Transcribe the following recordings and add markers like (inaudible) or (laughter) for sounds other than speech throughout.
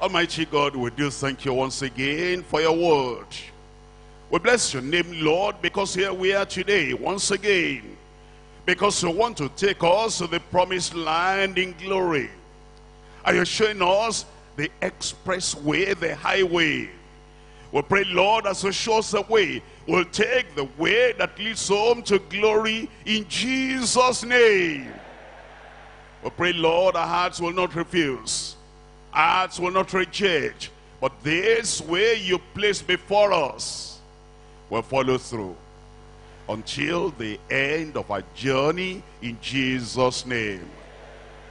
Almighty God, we do thank you once again for your word. We bless your name, Lord, because here we are today, once again. Because you want to take us to the promised land in glory. Are you're showing us the express way, the highway. We pray, Lord, as you show us the way, we'll take the way that leads home to glory in Jesus' name. We pray, Lord, our hearts will not refuse. Hearts will not reject. But this way you place before us will follow through until the end of our journey in Jesus' name.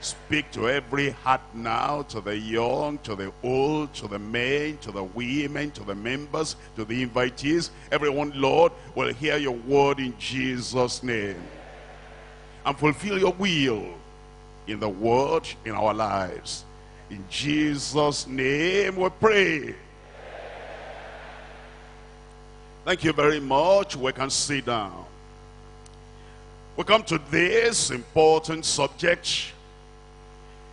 Speak to every heart now, to the young, to the old, to the men, to the women, to the members, to the invitees. Everyone, Lord, will hear your word in Jesus' name. And fulfill your will in the word in our lives. In Jesus' name we pray. Thank you very much. We can sit down. We come to this important subject,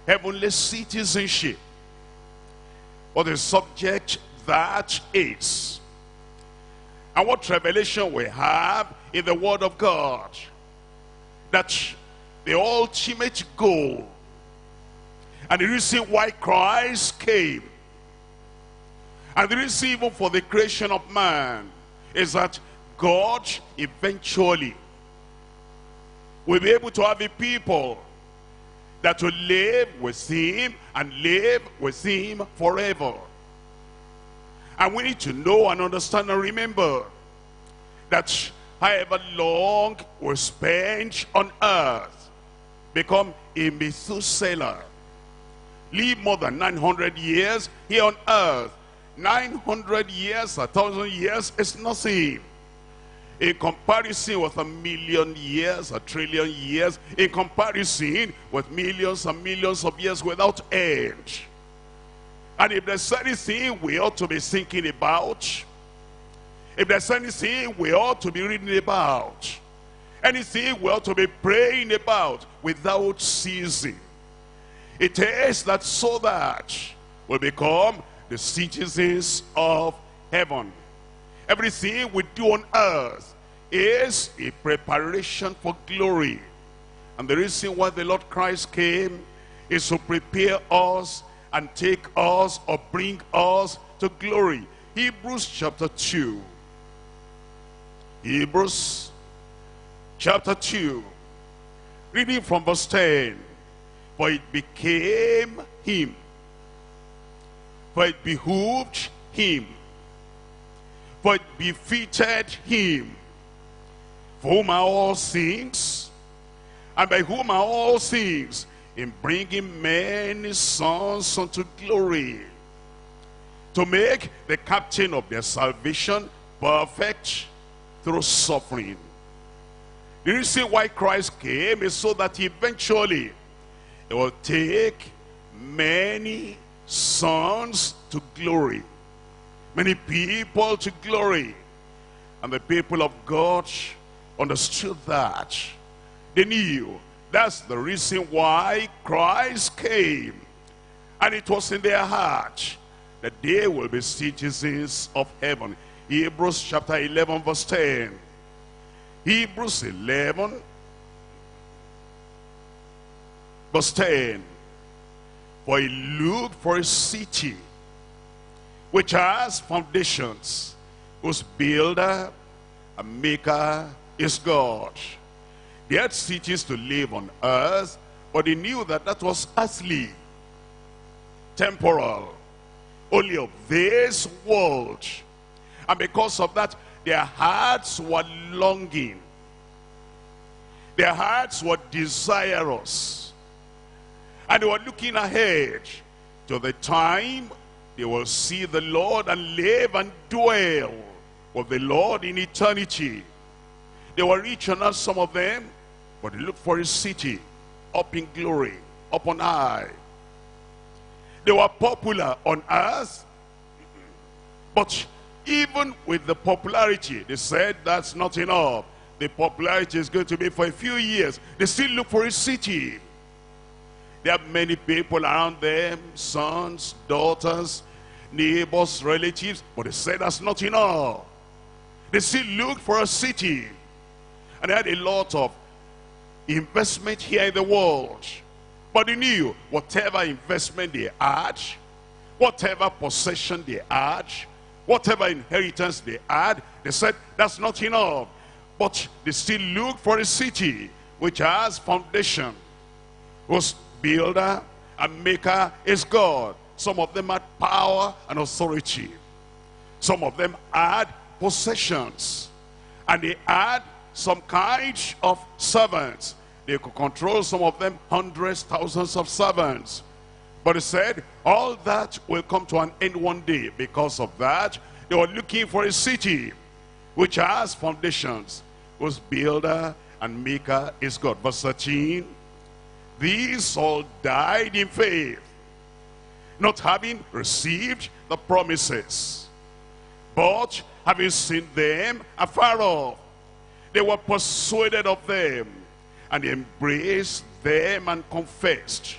heavenly citizenship. What the subject that is. And what revelation we have in the Word of God. That the ultimate goal and the reason why Christ came and the reason even for the creation of man is that God eventually will be able to have a people that will live with him and live with him forever. And we need to know and understand and remember that however long we spend on earth, become a Methuselah, live more than 900 years here on earth. 900 years, a thousand years is nothing. In comparison with a million years, a trillion years, in comparison with millions and millions of years without end. And if there's anything we ought to be thinking about, if there's anything we ought to be reading about, anything we ought to be praying about without ceasing, it is that so that we become the citizens of heaven. Everything we do on earth is a preparation for glory. And the reason why the Lord Christ came is to prepare us and take us or bring us to glory. Hebrews chapter 2. Hebrews chapter 2. Reading from verse 10. For it became him. For it behooved him. For it befitted him. For whom are all things, and by whom are all things, in bringing many sons unto glory, to make the captain of their salvation perfect through suffering. The reason why Christ came is so that he eventually it will take many sons to glory. Many people to glory. And the people of God understood that. They knew that's the reason why Christ came. And it was in their heart that they will be citizens of heaven. Hebrews chapter 11 verse 10. Hebrews 11 verse 10. For he looked for a city which has foundations, whose builder and maker is God. They had cities to live on earth, but they knew that that was earthly, temporal, only of this world. And because of that, their hearts were longing. Their hearts were desirous. And they were looking ahead to the time they will see the Lord and live and dwell with the Lord in eternity. They were rich enough, some of them, but they looked for a city up in glory, up on high. They were popular on earth, but even with the popularity, they said that's not enough. The popularity is going to be for a few years. They still look for a city. There are many people around them, sons, daughters, neighbors, relatives, but they said that's not enough. They still looked for a city. And they had a lot of investment here in the world. But they knew whatever investment they had, whatever possession they had, whatever inheritance they had, they said that's not enough. But they still look for a city which has foundation, whose builder and maker is God. Some of them had power and authority. Some of them had possessions. And they had some kind of servants. They could control some of them hundreds, thousands of servants. But he said, all that will come to an end one day. Because of that, they were looking for a city which has foundations, whose builder and maker is God. Verse 13, these all died in faith, not having received the promises, but having seen them afar off. They were persuaded of them, and embraced them and confessed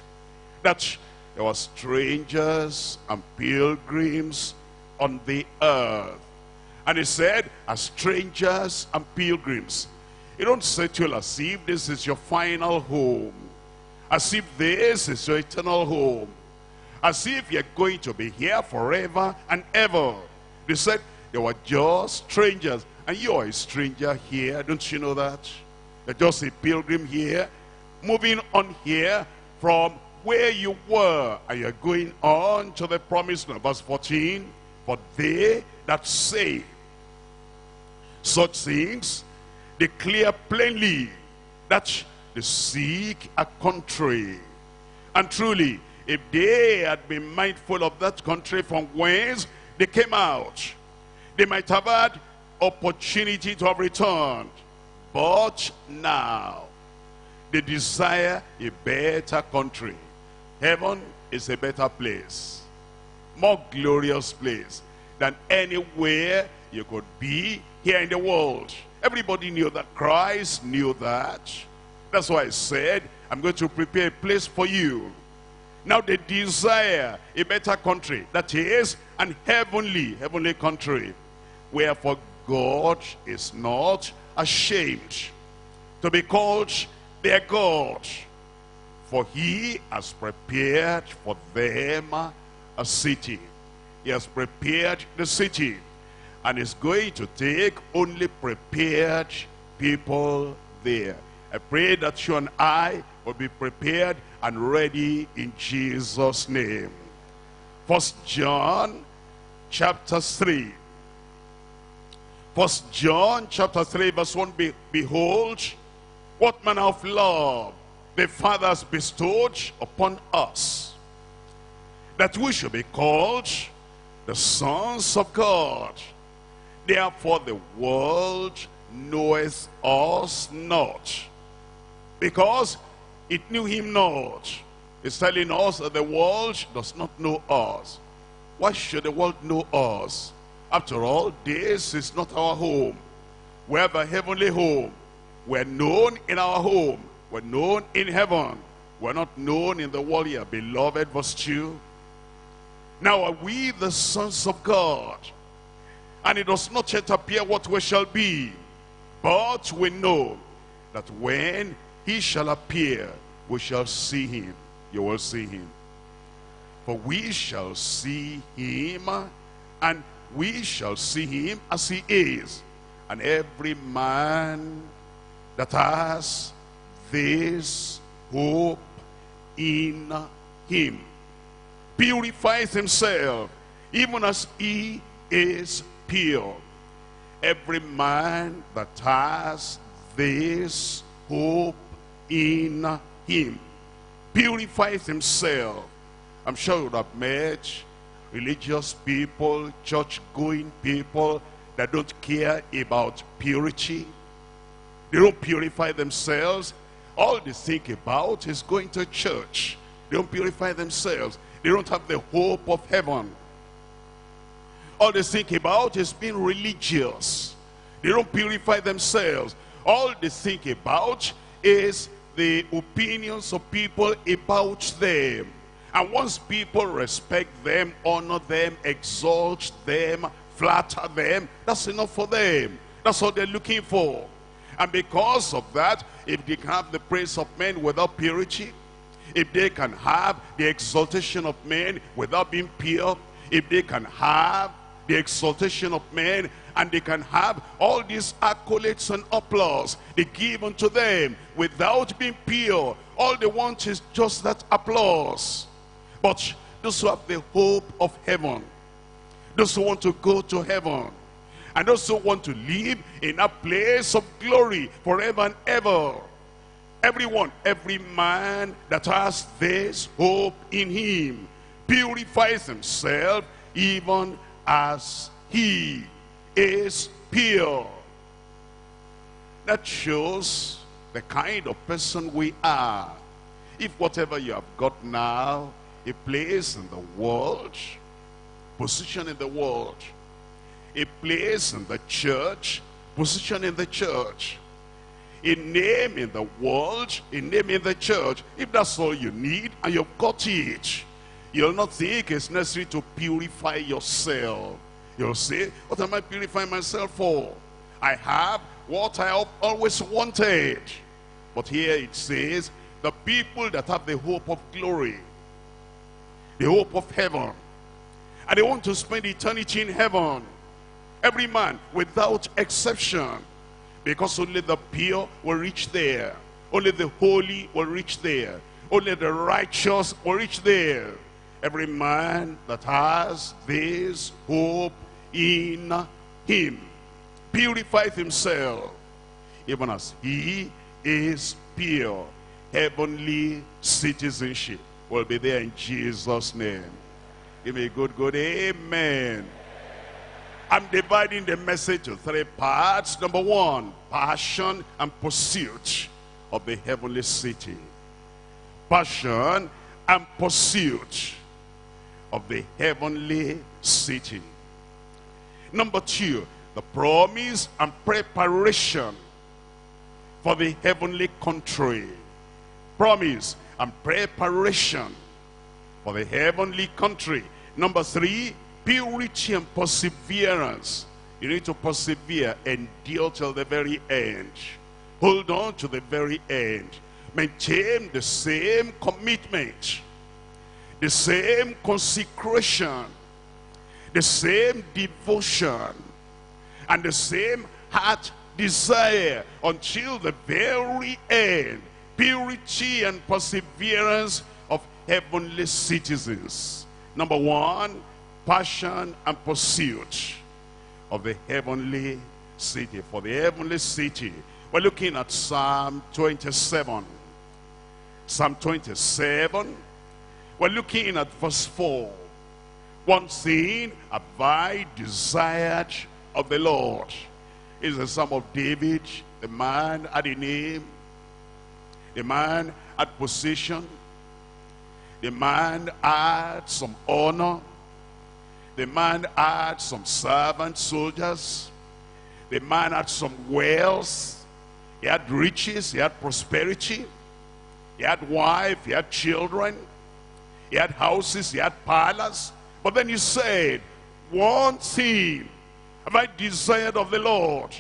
that they were strangers and pilgrims on the earth. And he said, as strangers and pilgrims, you don't settle as if this is your final home. As if this is your eternal home. As if you're going to be here forever and ever. They said they were just strangers. And you're a stranger here. Don't you know that? You're just a pilgrim here. Moving on here from where you were. And you're going on to the promised land. Verse 14. For they that say such things declare plainly that seek a country. And truly, if they had been mindful of that country from whence they came out, they might have had opportunity to have returned. But now, they desire a better country. Heaven is a better place. More glorious place than anywhere you could be here in the world. Everybody knew that. Christ knew that. That's why I said, I'm going to prepare a place for you. Now they desire a better country. That is an heavenly, heavenly country. Wherefore God is not ashamed to be called their God. For he has prepared for them a city. He has prepared the city and is going to take only prepared people there. I pray that you and I will be prepared and ready in Jesus' name. First John chapter 3. First John chapter 3 verse 1. Be, Behold, what manner of love the Father has bestowed upon us, that we should be called the sons of God. Therefore the world knoweth us not. Because it knew him not. It's telling us that the world does not know us. Why should the world know us? After all, this is not our home. We have a heavenly home. We're known in our home. We're known in heaven. We're not known in the world here. Beloved, verse 2. Now are we the sons of God? and it does not yet appear what we shall be. But we know that when he shall appear, we shall see him. You will see him. For we shall see him, and we shall see him as he is. And every man that has this hope in him purifies himself, even as he is pure. Every man that has this hope in him purifies himself. I'm sure you would have met religious people, church-going people that don't care about purity. They don't purify themselves. All they think about is going to church. They don't purify themselves. They don't have the hope of heaven. All they think about is being religious. They don't purify themselves. All they think about is the opinions of people about them. And once people respect them, honor them, exalt them, flatter them, that's enough for them. That's what they're looking for. And because of that, if they can have the praise of men without purity, if they can have the exaltation of men without being pure, if they can have the exaltation of men and they can have all these accolades and applause they give unto them without being pure. All they want is just that applause. But those who have the hope of heaven, those who want to go to heaven, and those who want to live in a place of glory forever and ever. Everyone, every man that has this hope in him purifies himself even as he is pure. That shows the kind of person we are. If whatever you have got now, a place in the world, position in the world, a place in the church, position in the church, a name in the world, a name in the church, if that's all you need and you've got it, you'll not think it's necessary to purify yourself. You'll say, what am I purifying myself for? I have what I have always wanted. But here it says, the people that have the hope of glory, the hope of heaven, and they want to spend eternity in heaven. Every man, without exception, because only the pure will reach there. Only the holy will reach there. Only the righteous will reach there. Every man that has this hope in him purifies himself, even as he is pure. Heavenly citizenship will be there in Jesus' name. Give me a good, good amen. I'm dividing the message to three parts. Number one, passion and pursuit of the heavenly city. Passion and pursuit of the heavenly city. Number two, the promise and preparation for the heavenly country. Promise and preparation for the heavenly country. Number three, purity and perseverance. You need to persevere, endure till the very end. Hold on to the very end. Maintain the same commitment, the same consecration, the same devotion, and the same heart desire until the very end. Purity and perseverance of heavenly citizens. Number one, passion and pursuit of the heavenly city. For the heavenly city, we're looking at Psalm 27. Psalm 27, we're looking at verse 4. One thing have I desired of the Lord. Is the Psalm of David, the man had a name, the man had position, the man had some honor, the man had some servant soldiers. The man had some wealth. He had riches. He had prosperity. He had wife. He had children. He had houses. He had palace. But then he said, one thing have I desired of the Lord,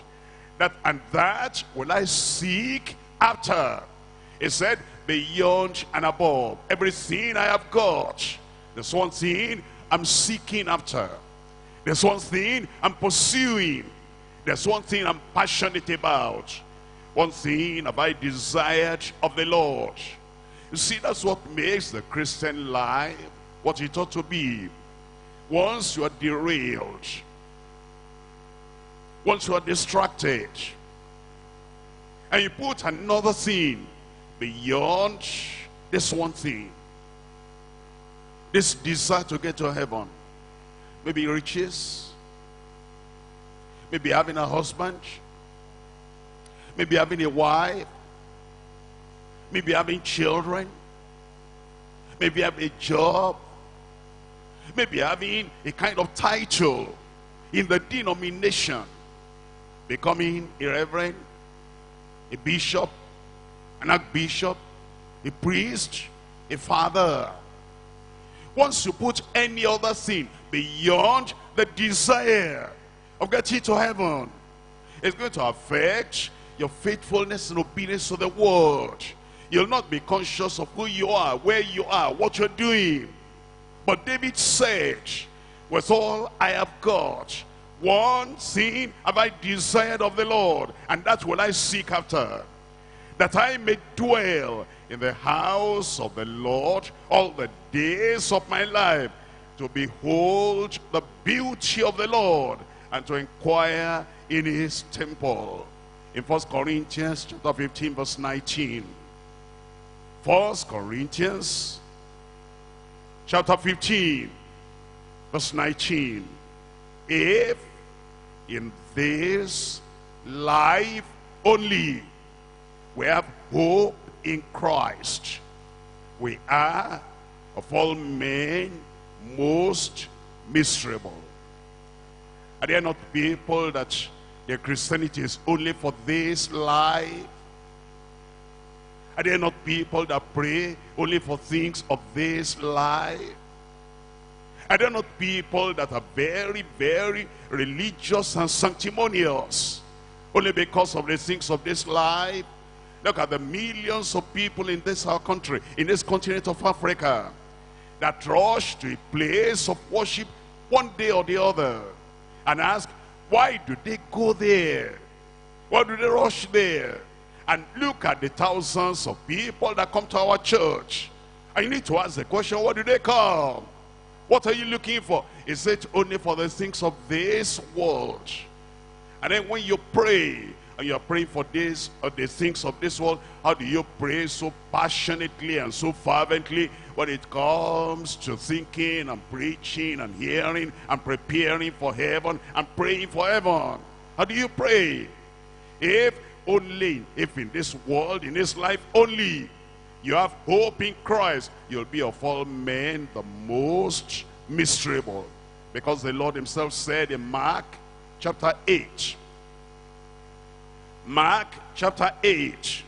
that and that will I seek after. He said, beyond and above everything I have got. There's one thing I'm seeking after. There's one thing I'm pursuing. There's one thing I'm passionate about. One thing have I desired of the Lord. You see, that's what makes the Christian life what it ought to be. Once you are derailed, once you are distracted, and you put another thing beyond this one thing, this desire to get to heaven. Maybe riches. Maybe having a husband. Maybe having a wife. Maybe having children. Maybe having a job. Maybe having a kind of title in the denomination. Becoming a reverend, a bishop, an archbishop, a priest, a father. Once you put any other thing beyond the desire of getting to heaven, it's going to affect your faithfulness and obedience to the word. You'll not be conscious of who you are, where you are, what you're doing. But David said, with all I have got, one thing have I desired of the Lord, and that will I seek after, that I may dwell in the house of the Lord all the days of my life, to behold the beauty of the Lord, and to inquire in his temple. In 1 Corinthians chapter 15 verse 19. 1 Corinthians chapter 15 verse 19. If in this life only we have hope in Christ, we are of all men most miserable. Are there not people that their Christianity is only for this life? Are there not people that pray only for things of this life? Are there not people that are very, very religious and sanctimonious only because of the things of this life? Look at the millions of people in this our country, in this continent of Africa, that rush to a place of worship one day or the other and ask, why do they go there? Why do they rush there? And look at the thousands of people that come to our church. I need to ask the question, what do they come? What are you looking for? Is it only for the things of this world? And then when you pray, and you're praying for this or the things of this world, how do you pray so passionately and so fervently when it comes to thinking and preaching and hearing and preparing for heaven and praying for heaven? How do you pray? If only, if in this world, in this life only, you have hope in Christ, you'll be of all men the most miserable. Because the Lord himself said in Mark chapter 8, Mark chapter 8,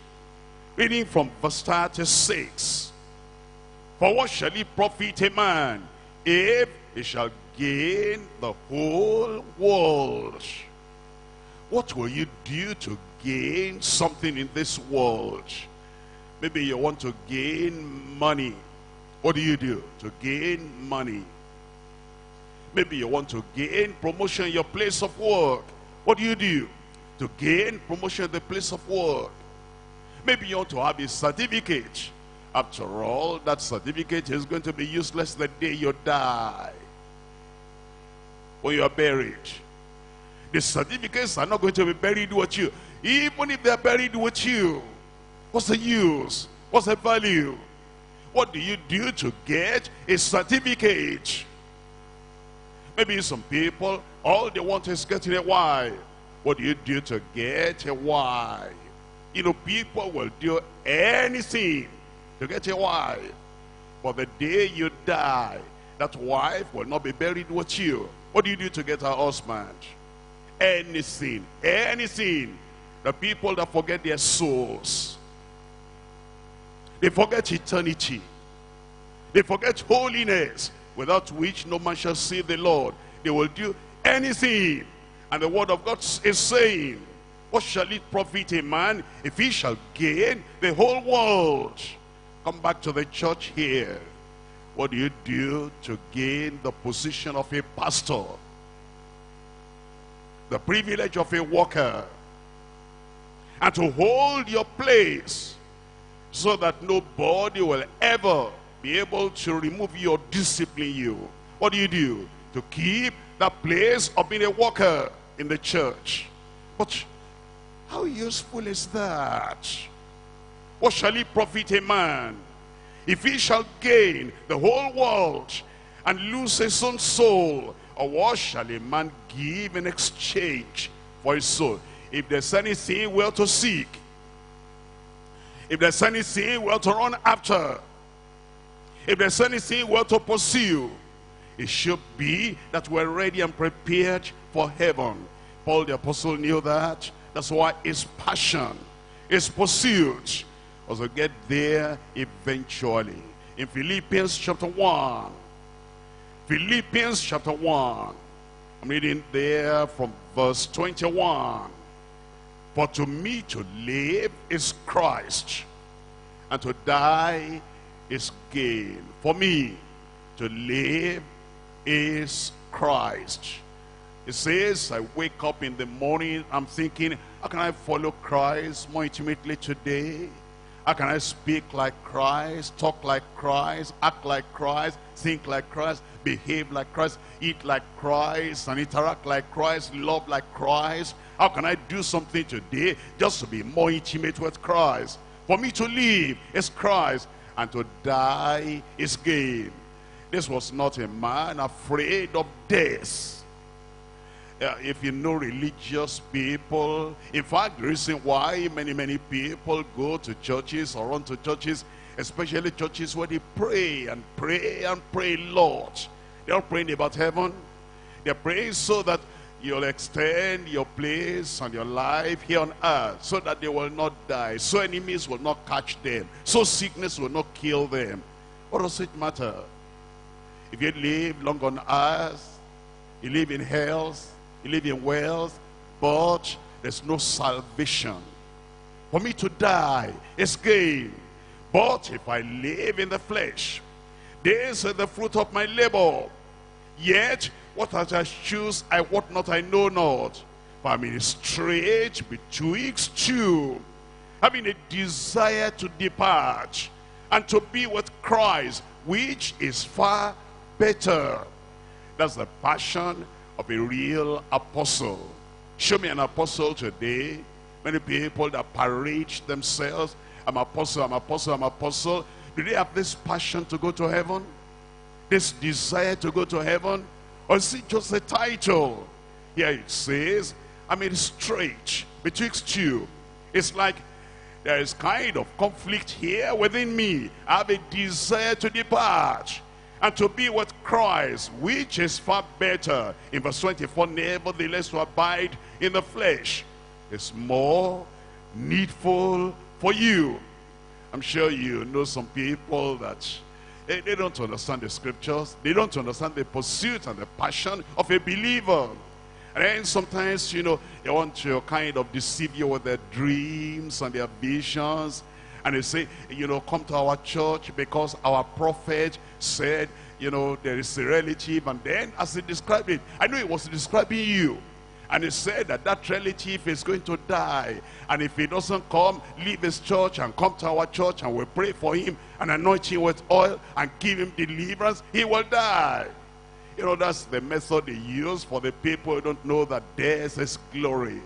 reading from verse 36. For what shall it profit a man if he shall gain the whole world? What will you do to gain something in this world? Maybe you want to gain money. What do you do to gain money? Maybe you want to gain promotion in your place of work. What do you do to gain promotion in the place of work? Maybe you want to have a certificate. After all, that certificate is going to be useless the day you die. When you are buried. The certificates are not going to be buried with you. Even if they are buried with you. What's the use? What's the value? What do you do to get a certificate? Maybe some people, all they want is getting a wife. What do you do to get a wife? You know, people will do anything to get a wife. But the day you die, that wife will not be buried with you. What do you do to get a husband? Anything, anything. The people that forget their souls. They forget eternity. They forget holiness, without which no man shall see the Lord. They will do anything. And the word of God is saying, what shall it profit a man if he shall gain the whole world? Come back to the church here. What do you do to gain the position of a pastor? The privilege of a worker. And to hold your place so that nobody will ever be able to remove you or discipline you. What do you do? To keep that place of being a worker in the church. But how useful is that? What shall it profit a man if he shall gain the whole world and lose his own soul? Or what shall a man give in exchange for his soul? If there's anything well to seek, if there's anything well to run after, if there's anything well to pursue, it should be that we're ready and prepared for heaven. Paul the apostle knew that. That's why his passion, his pursuit Because we'll get there eventually. In Philippians chapter 1. Philippians chapter 1. I'm reading there from verse 21. For to me to live is Christ, and to die is gain. For me to live is Christ. It says, I wake up in the morning, I'm thinking, how can I follow Christ more intimately today? How can I speak like Christ, talk like Christ, act like Christ, think like Christ, behave like Christ, eat like Christ, and interact like Christ, love like Christ? How can I do something today just to be more intimate with Christ? For me to live is Christ, and to die is gain. This was not a man afraid of death. Uh, if you know religious people, in fact, the reason why many, many people go to churches or run to churches, especially churches where they pray and pray and pray, Lord. They're praying about heaven. They're praying so that you'll extend your place and your life here on earth so that they will not die, so enemies will not catch them, so sickness will not kill them. What does it matter? If you live long on earth, you live in health, you live in wealth, but there's no salvation. For me to die is gain. But if I live in the flesh, this is the fruit of my labor. Yet, what I shall choose, I what not, I know not. For I'm in a strait betwixt two, having a desire to depart and to be with Christ, which is far better. That's the passion of a real apostle. Show me an apostle today. Many people that parade themselves. I'm apostle, I'm apostle, I'm apostle. Do they have this passion to go to heaven? This desire to go to heaven? Or is it just a title? Here it says, I'm in strait betwixt you. It's like there is kind of conflict here within me. I have a desire to depart and to be with Christ, which is far better. In verse 24, nevertheless to abide in the flesh is more needful for you. I'm sure you know some people that they, they don't understand the scriptures. They don't understand the pursuit and the passion of a believer. And then sometimes, you know, they want to kind of deceive you with their dreams and their visions. And they say, you know, come to our church because our prophet said, you know, there is a relative. And then as he described it, I know he was describing you. And he said that that relative is going to die. And if he doesn't come, leave his church and come to our church and we pray for him and anoint him with oil and give him deliverance, he will die. You know, that's the method they use for the people who don't know that death is glory.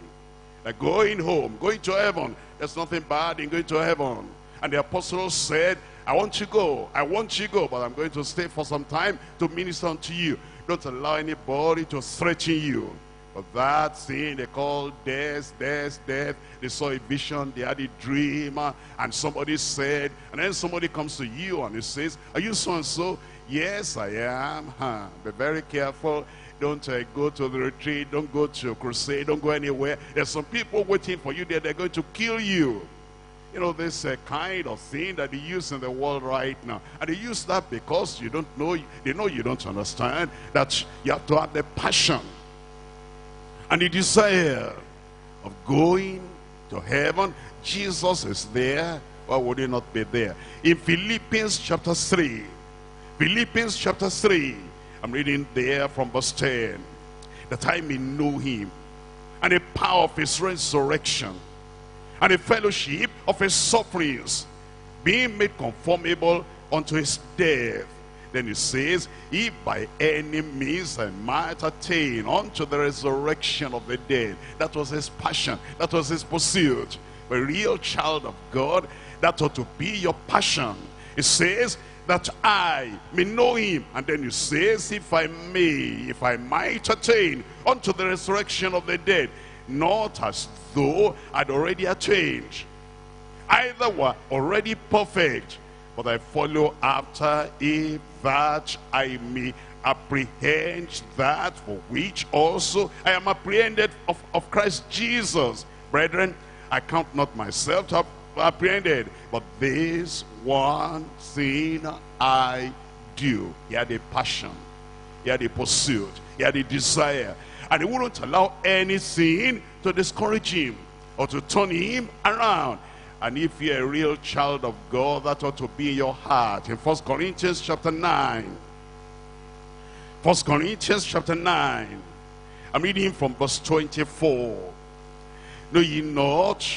Like going home, going to heaven. There's nothing bad in going to heaven. And the apostles said, I want you to go. I want you to go, but I'm going to stay for some time to minister unto you. Don't allow anybody to threaten you. But that thing they call death, death, death, they saw a vision, they had a dream, and somebody said, and then somebody comes to you and he says, are you so-and-so? Yes, I am. Huh. Be very careful. Don't uh, go to the retreat. Don't go to a crusade. Don't go anywhere. There's some people waiting for you there. They're going to kill you. You know, this uh, kind of thing that they use in the world right now. And they use that because you don't know, they know you don't understand that you have to have the passion and the desire of going to heaven. Jesus is there. Why would he not be there? In Philippians chapter 3, Philippians chapter 3, I'm reading there from verse 10, that I may know him and the power of his resurrection and the fellowship of his sufferings, being made conformable unto his death. Then he says, if by any means I might attain unto the resurrection of the dead. That was his passion. That was his pursuit. A real child of God, that ought to be your passion. It says, that I may know him. And then he says, if I may, if I might attain unto the resurrection of the dead not as though I'd already attained. Either were already perfect, but I follow after if that I may apprehend that for which also I am apprehended of, of Christ Jesus. Brethren, I count not myself to have apprehended. But this one thing I do. He had a passion. He had a pursuit. He had a desire. And he wouldn't allow anything to discourage him or to turn him around. And if you're a real child of God, that ought to be in your heart. In First Corinthians chapter 9. First Corinthians chapter 9. I'm reading from verse 24. Know ye not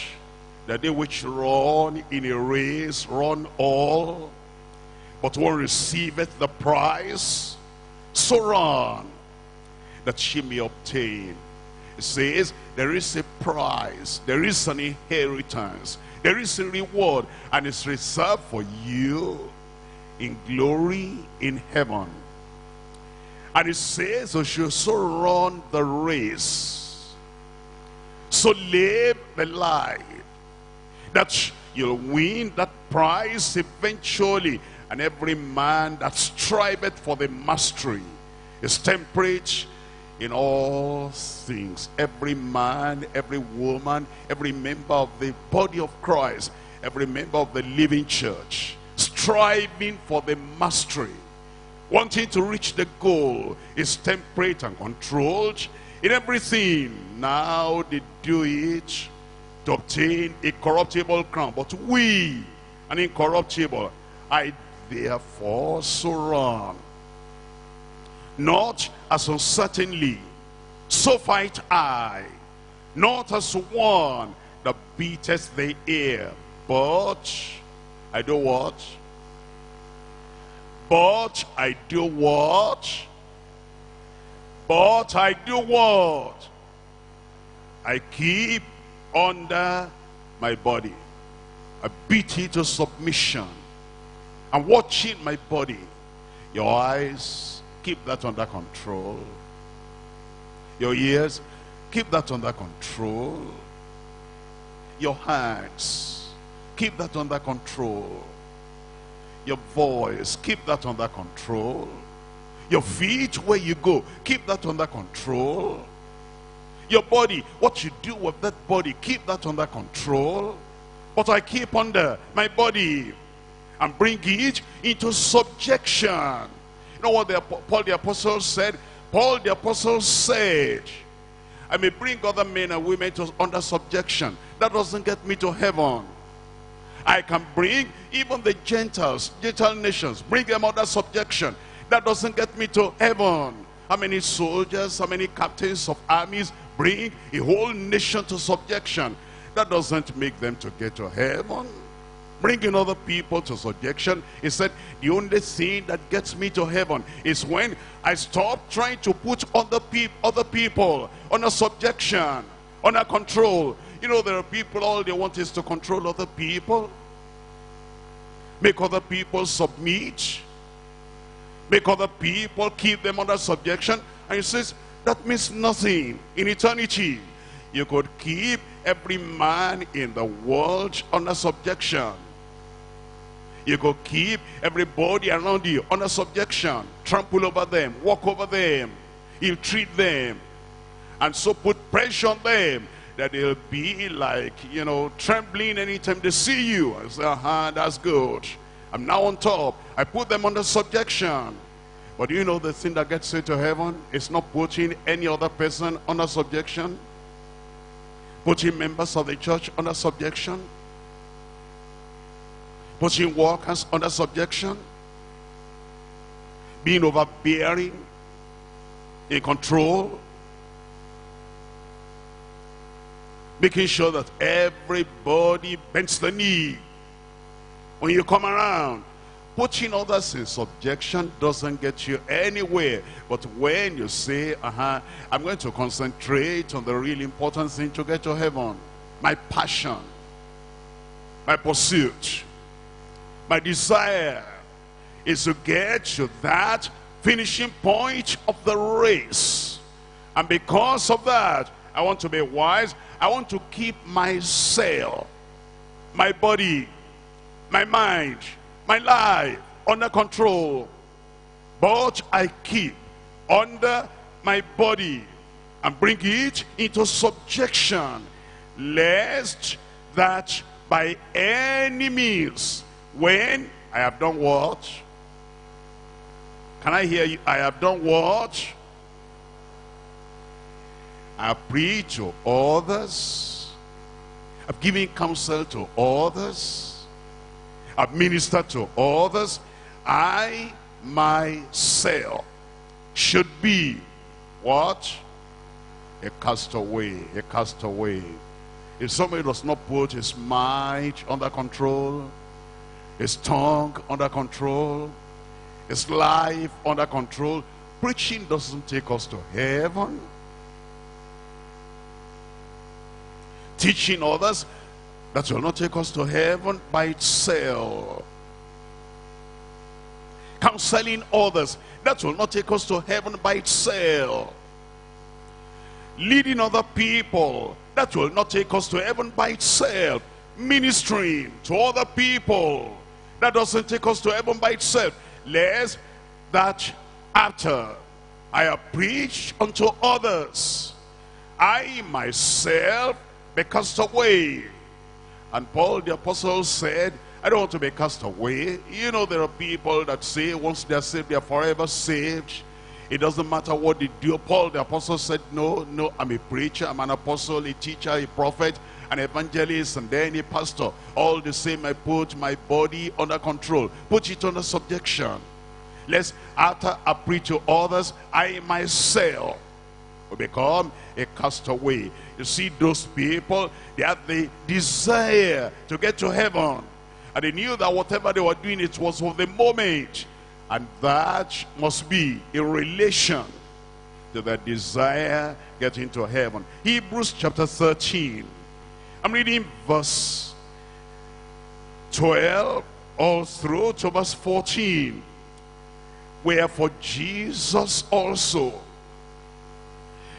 that they which run in a race run all, but one receiveth the prize? So run, that she may obtain. It says, there is a prize, there is an inheritance, there is a reward, and it's reserved for you in glory in heaven. And it says, you should so run the race, so live the life, that you'll win that prize eventually. And every man that striveth for the mastery is temperate in all things. Every man, every woman, every member of the body of Christ, every member of the living church, striving for the mastery, wanting to reach the goal, is temperate and controlled in everything. Now they do it to obtain a corruptible crown, but we, an incorruptible, I therefore so run not as uncertainly, so fight I, not as one that beateth the air, but I do what? But I do what? But I do what? I keep under my body. I beat it to submission. I'm watching my body. Your eyes keep that under control. Your ears, keep that under control. Your hands, keep that under control. Your voice, keep that under control. Your feet, where you go, keep that under control. Your body, what you do with that body, keep that under control. But I keep under my body and bring it into subjection you know what the, Paul the Apostle said? Paul the Apostle said, I may bring other men and women to under subjection. That doesn't get me to heaven. I can bring even the Gentiles, Gentile nations, bring them under subjection. That doesn't get me to heaven. How many soldiers, how many captains of armies bring a whole nation to subjection? That doesn't make them to get to heaven bringing other people to subjection. He said, the only thing that gets me to heaven is when I stop trying to put other, other people under subjection, under control. You know, there are people, all they want is to control other people. Make other people submit. Make other people keep them under subjection. And he says, that means nothing in eternity. You could keep every man in the world under subjection you go keep everybody around you under subjection. Trample over them. Walk over them. You treat them. And so put pressure on them that they'll be like, you know, trembling anytime they see you. I say, uh-huh, that's good. I'm now on top. I put them under subjection. But you know the thing that gets you to heaven? It's not putting any other person under subjection. Putting members of the church under subjection putting workers under subjection, being overbearing, in control, making sure that everybody bends the knee when you come around. Putting others in subjection doesn't get you anywhere. But when you say, uh-huh, I'm going to concentrate on the really important thing to get to heaven, my passion, my pursuit, my desire is to get to that finishing point of the race. And because of that, I want to be wise. I want to keep myself, my body, my mind, my life under control. But I keep under my body and bring it into subjection, lest that by any means when I have done what? Can I hear you? I have done what? I have preached to others. I've given counsel to others. I've ministered to others. I myself should be what? A castaway, a castaway. If somebody does not put his mind under control, his tongue under control, his life under control, preaching doesn't take us to heaven. Teaching others, that will not take us to heaven by itself. Counseling others, that will not take us to heaven by itself. Leading other people, that will not take us to heaven by itself. Ministering to other people. That doesn't take us to heaven by itself. Lest that after I have preached unto others, I myself be cast away. And Paul the apostle said, I don't want to be cast away. You know there are people that say once they're saved, they're forever saved. It doesn't matter what they do. Paul the apostle said, no, no, I'm a preacher, I'm an apostle, a teacher, a prophet, an evangelist, and then a pastor. All the same, I put my body under control. Put it under subjection. Lest after I preach to others, I myself will become a castaway. You see those people, they had the desire to get to heaven. And they knew that whatever they were doing, it was for the moment. And that must be in relation to the desire getting to heaven. Hebrews chapter 13. I'm reading verse 12 all through to verse 14. Wherefore Jesus also,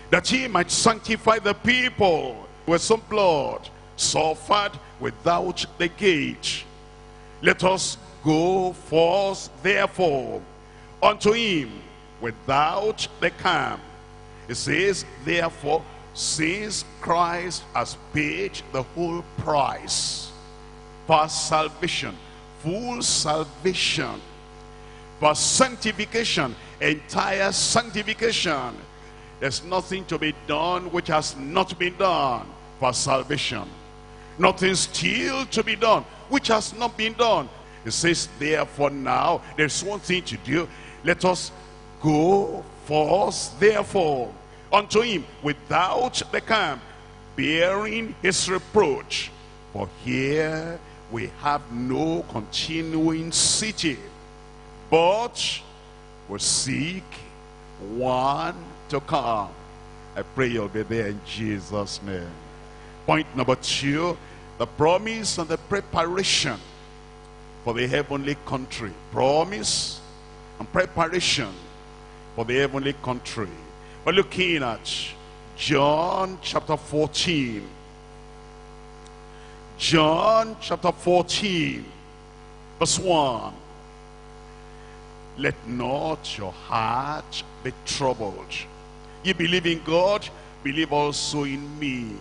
that he might sanctify the people with some blood, suffered without the gate. Let us Go forth therefore unto him without the camp. It says, therefore, since Christ has paid the whole price for salvation, full salvation, for sanctification, entire sanctification, there's nothing to be done which has not been done for salvation. Nothing still to be done which has not been done it says, therefore now, there's one thing to do. Let us go forth, therefore, unto him without the camp, bearing his reproach. For here we have no continuing city, but we seek one to come. I pray you'll be there in Jesus' name. Point number two, the promise and the preparation for the heavenly country. Promise and preparation for the heavenly country. We're looking at John chapter 14. John chapter 14, verse 1. Let not your heart be troubled. You believe in God, believe also in me.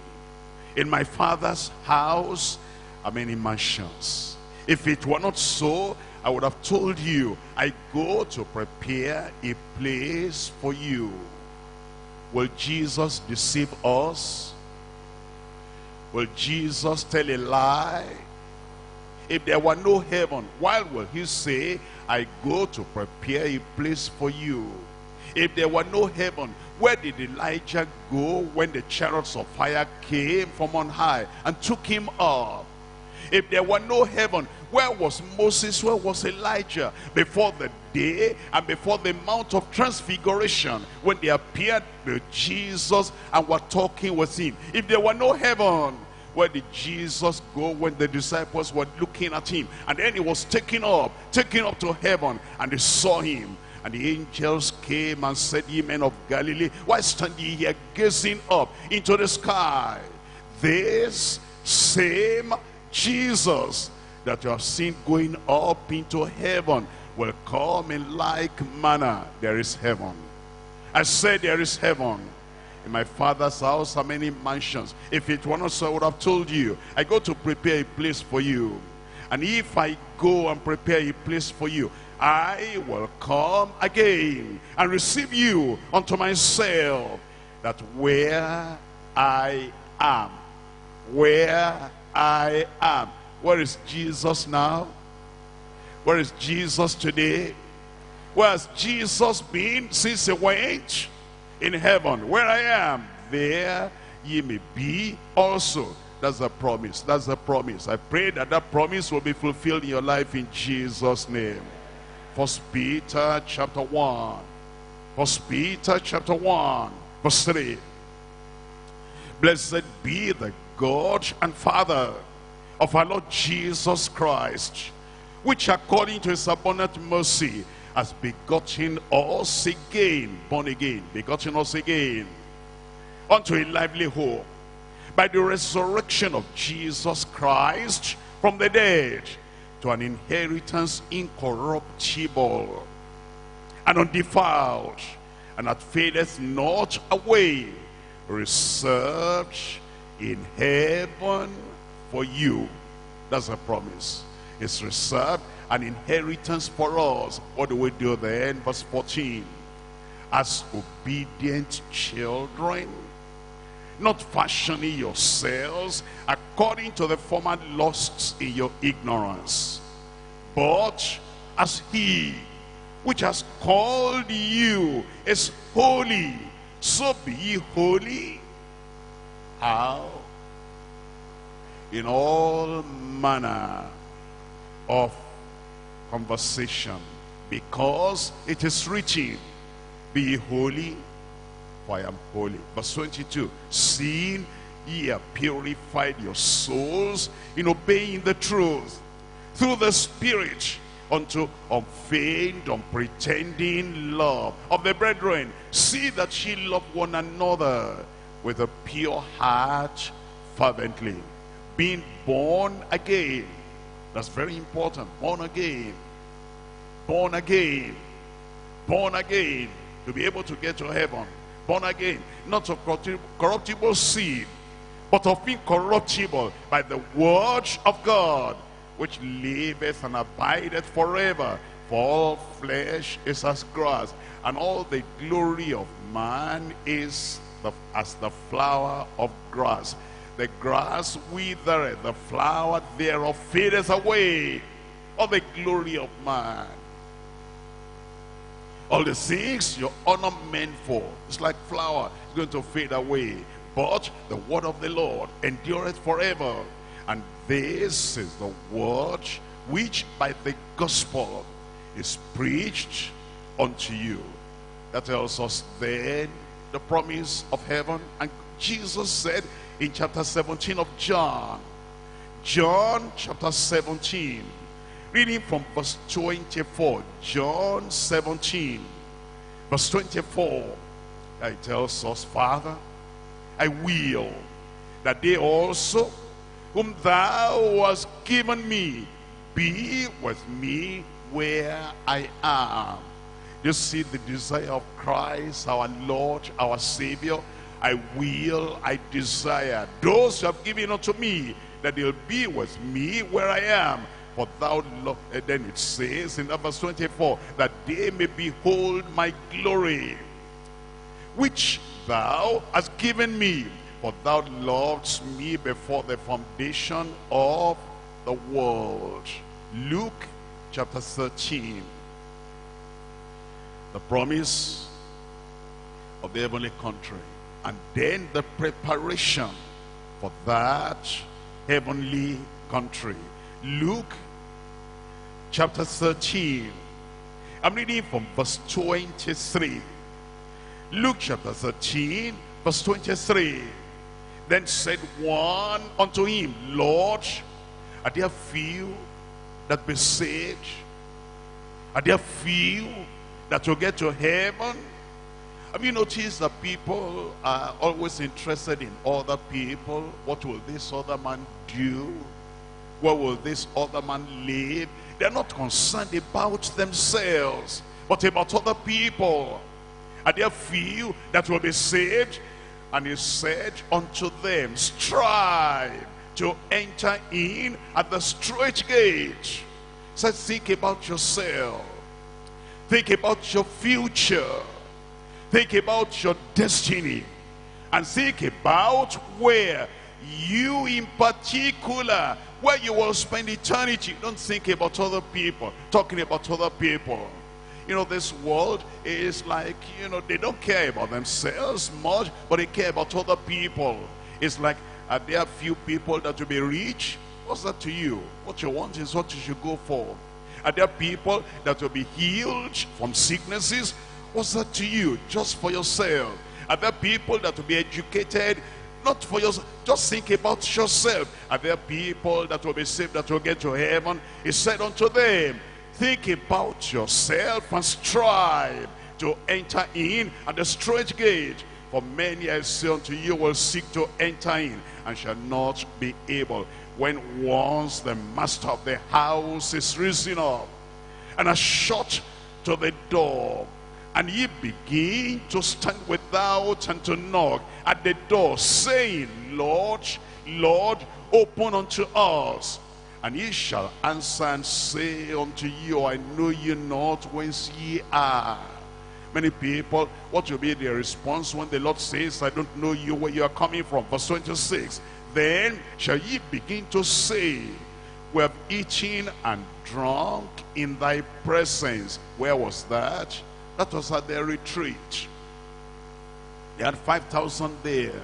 In my father's house are many mansions. If it were not so, I would have told you, I go to prepare a place for you. Will Jesus deceive us? Will Jesus tell a lie? If there were no heaven, why will he say, I go to prepare a place for you? If there were no heaven, where did Elijah go when the chariots of fire came from on high and took him up? If there were no heaven, where was Moses? Where was Elijah? Before the day and before the Mount of Transfiguration when they appeared to Jesus and were talking with him. If there were no heaven, where did Jesus go when the disciples were looking at him? And then he was taken up, taken up to heaven, and they saw him. And the angels came and said, Ye men of Galilee, why stand ye here gazing up into the sky? This same Jesus that you have seen going up into heaven will come in like manner. There is heaven. I said there is heaven. In my father's house how many mansions? If it were not so, I would have told you. I go to prepare a place for you. And if I go and prepare a place for you, I will come again and receive you unto myself, that where I am, where I am. Where is Jesus now? Where is Jesus today? Where has Jesus been since he went? In heaven. Where I am, there ye may be also. That's a promise. That's a promise. I pray that that promise will be fulfilled in your life in Jesus' name. First Peter chapter 1. First Peter chapter 1, verse 3. Blessed be the God and Father of our Lord Jesus Christ, which according to his abundant mercy has begotten us again, born again, begotten us again, unto a lively hope, by the resurrection of Jesus Christ from the dead, to an inheritance incorruptible and undefiled, and that fadeth not away, reserved in heaven for you. That's a promise. It's reserved an inheritance for us. What do we do then? Verse 14. As obedient children, not fashioning yourselves according to the former lusts in your ignorance, but as he which has called you is holy, so be holy. How? In all manner of conversation, because it is written, Be holy, for I am holy. Verse 22, Seeing ye have purified your souls in obeying the truth through the Spirit unto unfeigned, unpretending love of the brethren. See that ye love one another with a pure heart fervently. Being born again. That's very important. Born again. Born again. Born again. To be able to get to heaven. Born again. Not of corruptible seed. But of incorruptible by the word of God which liveth and abideth forever. For all flesh is as grass, and all the glory of man is the, as the flower of grass. The grass withereth, the flower thereof fadeth away. All the glory of man. All the things you honor men for, it's like flower, it's going to fade away. But the word of the Lord endureth forever. And this is the word which by the gospel is preached unto you. That tells us then the promise of heaven. And Jesus said in chapter 17 of John, John chapter 17, reading from verse 24, John 17, verse 24, it tells us, Father, I will that they also whom thou hast given me, be with me where I am. You see the desire of Christ, our Lord, our Savior. I will, I desire those who have given unto me, that they'll be with me where I am. For thou, love, and then it says in verse 24, that they may behold my glory, which thou hast given me for thou loved me before the foundation of the world. Luke chapter 13. The promise of the heavenly country. And then the preparation for that heavenly country. Luke chapter 13. I'm reading from verse 23. Luke chapter 13, verse 23. Then said one unto him, Lord, are there few that be saved? Are there few that will get to heaven? Have you noticed that people are always interested in other people? What will this other man do? Where will this other man live? They're not concerned about themselves, but about other people. Are there few that will be saved? And he said unto them, strive to enter in at the straight gate. So think about yourself. Think about your future. Think about your destiny. And think about where you in particular, where you will spend eternity. Don't think about other people, talking about other people. You know, this world is like, you know, they don't care about themselves much, but they care about other people. It's like, are there few people that will be rich? What's that to you? What you want is what you should go for. Are there people that will be healed from sicknesses? What's that to you? Just for yourself. Are there people that will be educated? Not for yourself. Just think about yourself. Are there people that will be saved that will get to heaven? He said unto them, Think about yourself and strive to enter in at the straight gate. For many, I say unto you, will seek to enter in and shall not be able. When once the master of the house is risen up and has shut to the door, and ye begin to stand without and to knock at the door, saying, Lord, Lord, open unto us. And he shall answer and say unto you, I know you not whence ye are. Many people, what will be their response when the Lord says, I don't know you where you are coming from? Verse 26. Then shall ye begin to say, We have eaten and drunk in thy presence. Where was that? That was at their retreat. They had 5,000 there,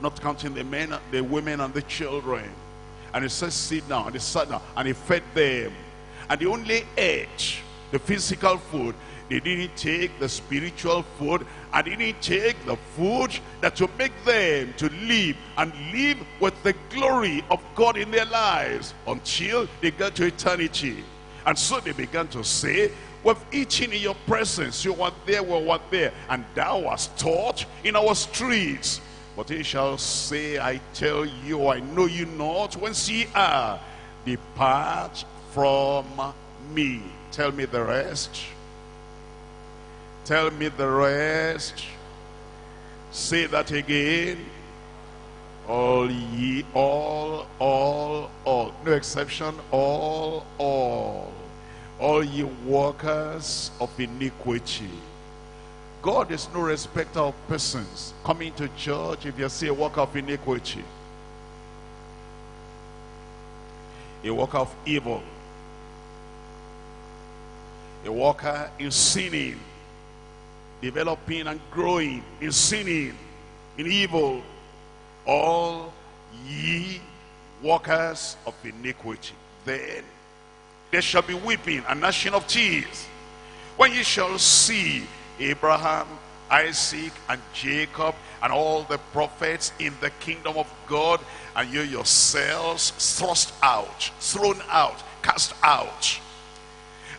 not counting the men, the women, and the children. And he says, sit down. And they sat down. And he fed them. And they only ate the physical food. They didn't take the spiritual food. And didn't take the food that will make them to live and live with the glory of God in their lives until they got to eternity. And so they began to say, We've eaten in your presence. You were there, we were there. And thou hast taught in our streets. But he shall say, I tell you, I know you not whence ye are. Depart from me. Tell me the rest. Tell me the rest. Say that again. All ye, all, all, all. No exception, all, all. All ye workers of iniquity God is no respecter of persons. Coming to church, if you see a worker of iniquity, a worker of evil, a worker in sinning, developing and growing in sinning, in evil, all ye workers of iniquity. Then there shall be weeping and gnashing of teeth when ye shall see Abraham, Isaac, and Jacob, and all the prophets in the kingdom of God, and you yourselves thrust out, thrown out, cast out.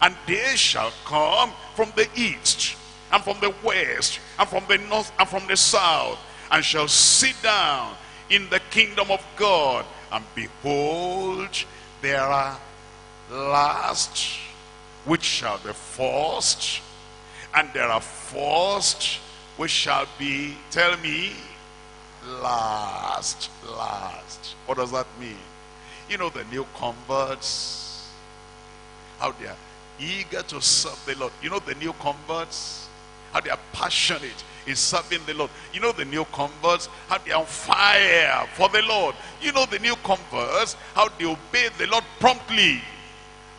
And they shall come from the east, and from the west, and from the north, and from the south, and shall sit down in the kingdom of God. And behold, there are last, which shall be first, and there are first which shall be, tell me, last, last. What does that mean? You know the new converts, how they are eager to serve the Lord. You know the new converts, how they are passionate in serving the Lord. You know the new converts, how they are on fire for the Lord. You know the new converts, how they obey the Lord promptly.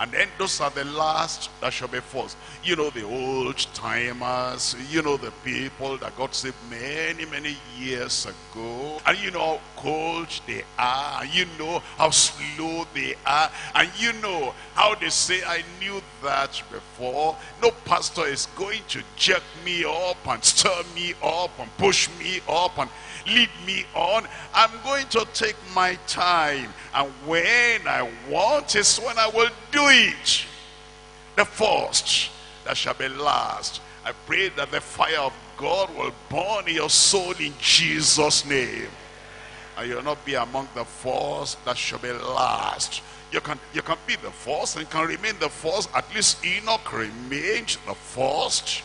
And then those are the last that shall be first. You know the old timers. You know the people that got saved many, many years ago. And you know how cold they are. And you know how slow they are. And you know how they say, I knew that before. No pastor is going to jerk me up and stir me up and push me up and lead me on. I'm going to take my time. And when I want is when I will do it. The first that shall be last. I pray that the fire of God will burn your soul in Jesus' name. And you'll not be among the first that shall be last. You can, you can be the first and can remain the first. At least Enoch remained the first.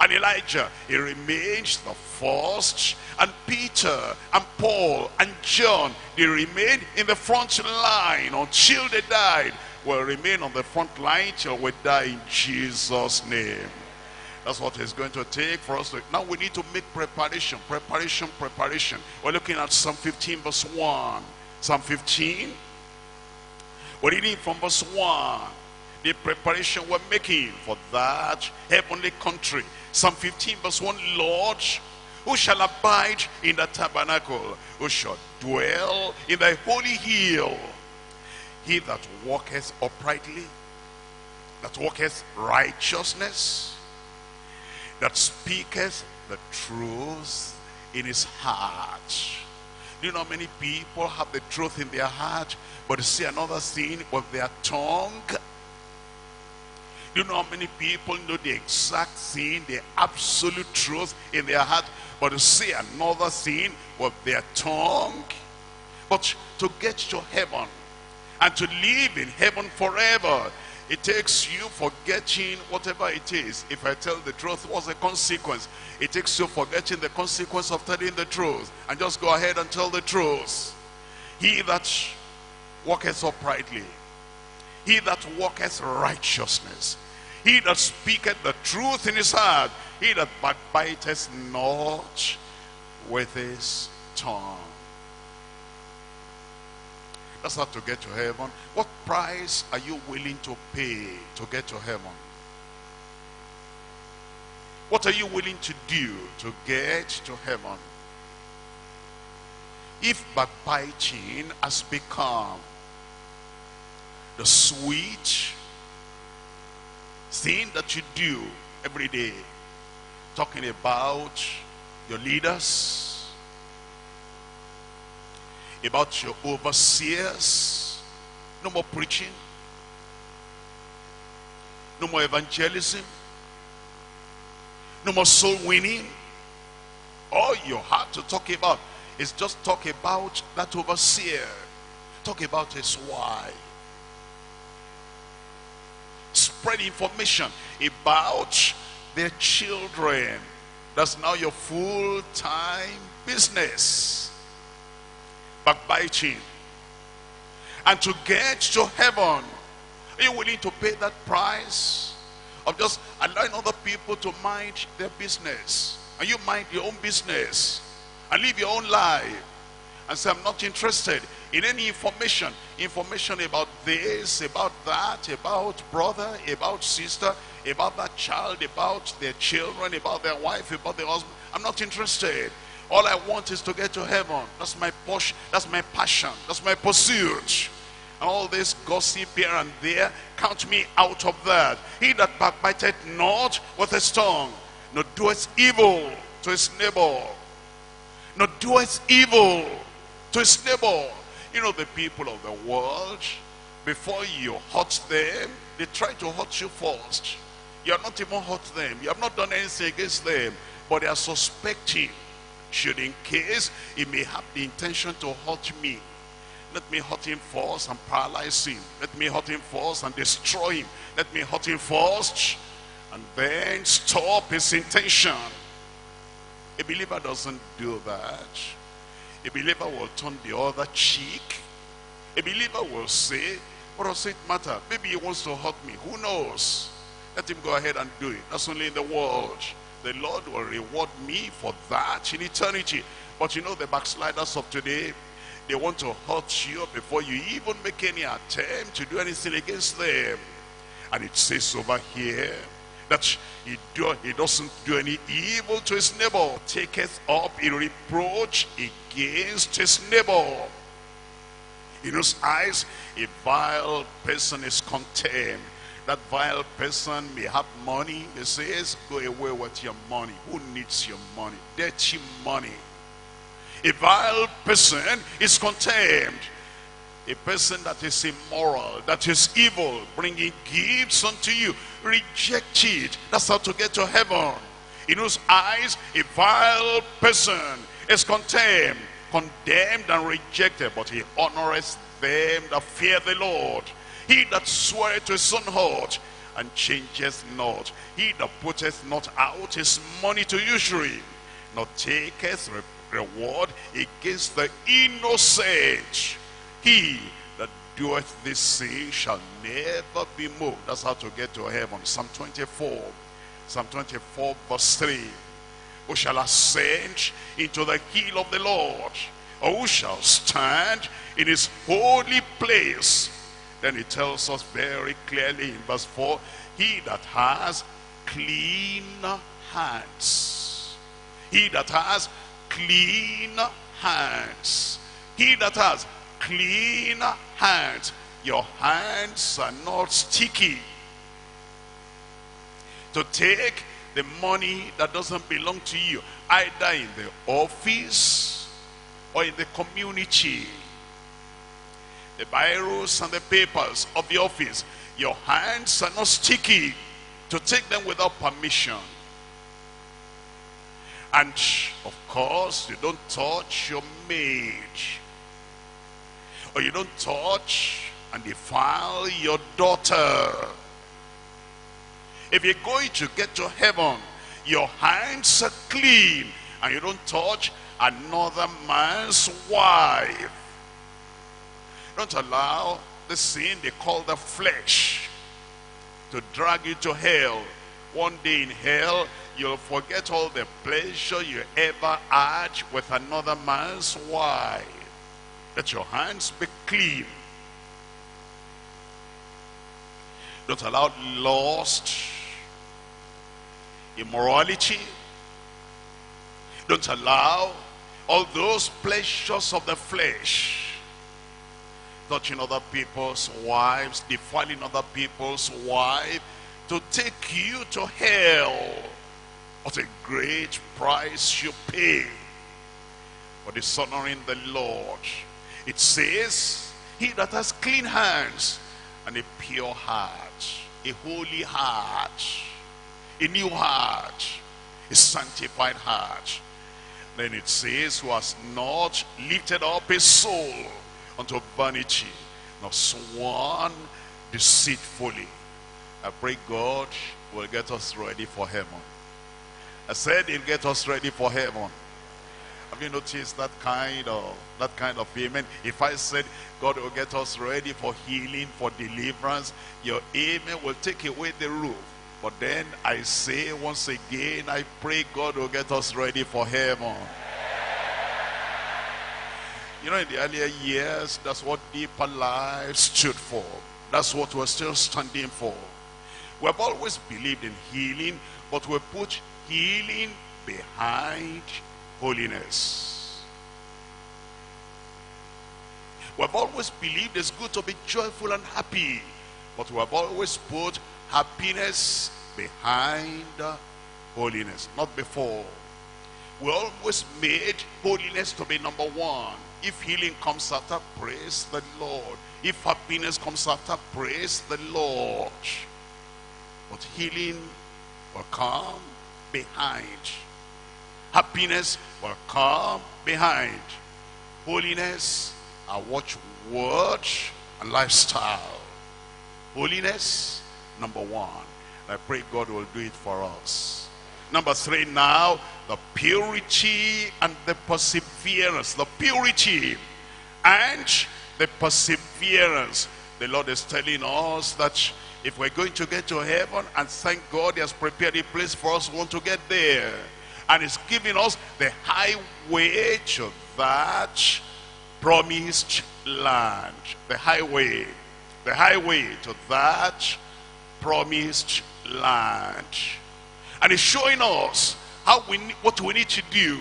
And Elijah, he remained the first. And Peter and Paul and John, they remained in the front line until they died. Will remain on the front line till we die in Jesus' name. That's what it's going to take for us. To, now we need to make preparation, preparation, preparation. We're looking at Psalm 15 verse 1. Psalm 15. We're reading from verse 1. The preparation we're making for that heavenly country. Psalm 15 verse 1. Lord, who shall abide in the tabernacle? Who shall dwell in thy holy hill? He that walketh uprightly, that walketh righteousness, that speaketh the truth in his heart. Do you know many people have the truth in their heart, but say another thing with their tongue? Do you know how many people know the exact thing, the absolute truth in their heart, but say another thing with their tongue? But to get to heaven and to live in heaven forever, it takes you forgetting whatever it is. If I tell the truth, what's the consequence? It takes you forgetting the consequence of telling the truth. And just go ahead and tell the truth. He that walketh uprightly, he that walketh righteousness, he that speaketh the truth in his heart, he that backbiteth not with his tongue. That's how to get to heaven. What price are you willing to pay to get to heaven? What are you willing to do to get to heaven? If backbiting has become the sweet thing that you do every day, talking about your leaders, about your overseers. No more preaching. No more evangelism. No more soul winning. All you have to talk about is just talk about that overseer. Talk about his wife. Spread information about their children. That's now your full-time business backbiting. And to get to heaven, are you willing to pay that price of just allowing other people to mind their business? And you mind your own business and live your own life. And say, I'm not interested in any information. Information about this, about that, about brother, about sister, about that child, about their children, about their wife, about their husband. I'm not interested. All I want is to get to heaven. That's my push. That's my passion. That's my pursuit. And all this gossip here and there, count me out of that. He that backbiteth not with his tongue, nor doeth evil to his neighbor, nor doeth evil to his neighbor. You know the people of the world, before you hurt them, they try to hurt you first. You have not even hurt them. You have not done anything against them, but they are suspecting should in case he may have the intention to hurt me. Let me hurt him first and paralyze him. Let me hurt him first and destroy him. Let me hurt him first and then stop his intention. A believer doesn't do that. A believer will turn the other cheek. A believer will say, what does it matter? Maybe he wants to hurt me. Who knows? Let him go ahead and do it. That's only in the world the Lord will reward me for that in eternity. But you know the backsliders of today, they want to hurt you before you even make any attempt to do anything against them. And it says over here that he, do, he doesn't do any evil to his neighbor. Taketh up a reproach against his neighbor. In whose eyes a vile person is contemned that vile person may have money. He says, go away with your money. Who needs your money? Dirty money. A vile person is contemned. A person that is immoral, that is evil, bringing gifts unto you. Reject it. That's how to get to heaven. In whose eyes a vile person is contemned, condemned and rejected, but he honors them that fear the Lord. He that sweareth to his heart and changeth not. He that putteth not out his money to usury, nor taketh re reward against the innocent. He that doeth this thing shall never be moved. That's how to get to heaven. Psalm 24. Psalm 24 verse 3. Who shall ascend into the hill of the Lord? Or who shall stand in his holy place? Then he tells us very clearly in verse 4, He that has clean hands. He that has clean hands. He that has clean hands. Your hands are not sticky. To take the money that doesn't belong to you, either in the office or in the community the biros and the papers of the office. Your hands are not sticky to take them without permission. And of course, you don't touch your maid. Or you don't touch and defile your daughter. If you're going to get to heaven, your hands are clean and you don't touch another man's wife. Don't allow the sin they call the flesh to drag you to hell. One day in hell, you'll forget all the pleasure you ever had with another man's wife. Let your hands be clean. Don't allow lust, immorality. Don't allow all those pleasures of the flesh touching other people's wives, defiling other people's wives, to take you to hell. What a great price you pay for dishonoring the Lord. It says, he that has clean hands and a pure heart, a holy heart, a new heart, a sanctified heart. Then it says, who has not lifted up his soul unto vanity, nor sworn deceitfully. I pray God will get us ready for heaven. I said he'll get us ready for heaven. Have you noticed that kind of that kind of amen? If I said God will get us ready for healing, for deliverance, your amen will take away the roof. But then I say once again, I pray God will get us ready for heaven. You know, in the earlier years, that's what deeper life stood for. That's what we're still standing for. We have always believed in healing, but we put healing behind holiness. We have always believed it's good to be joyful and happy, but we have always put happiness behind holiness, not before. We always made holiness to be number one. If healing comes after, praise the Lord. If happiness comes after, praise the Lord. But healing will come behind. Happiness will come behind. Holiness, our watchword and lifestyle. Holiness, number one. I pray God will do it for us. Number three now, the purity and the perseverance. The purity and the perseverance. The Lord is telling us that if we're going to get to heaven, and thank God he has prepared a place for us, we want to get there. And he's giving us the highway to that promised land. The highway. The highway to that promised land. And he's showing us how we what we need to do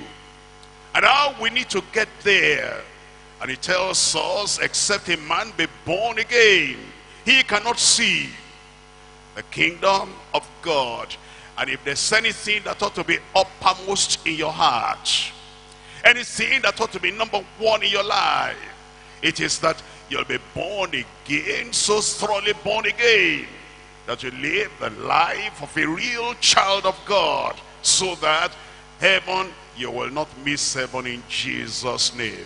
and how we need to get there. And he tells us, except a man be born again, he cannot see the kingdom of God. And if there's anything that ought to be uppermost in your heart, anything that ought to be number one in your life, it is that you'll be born again, so thoroughly born again, that you live the life of a real child of God so that heaven, you will not miss heaven in Jesus' name.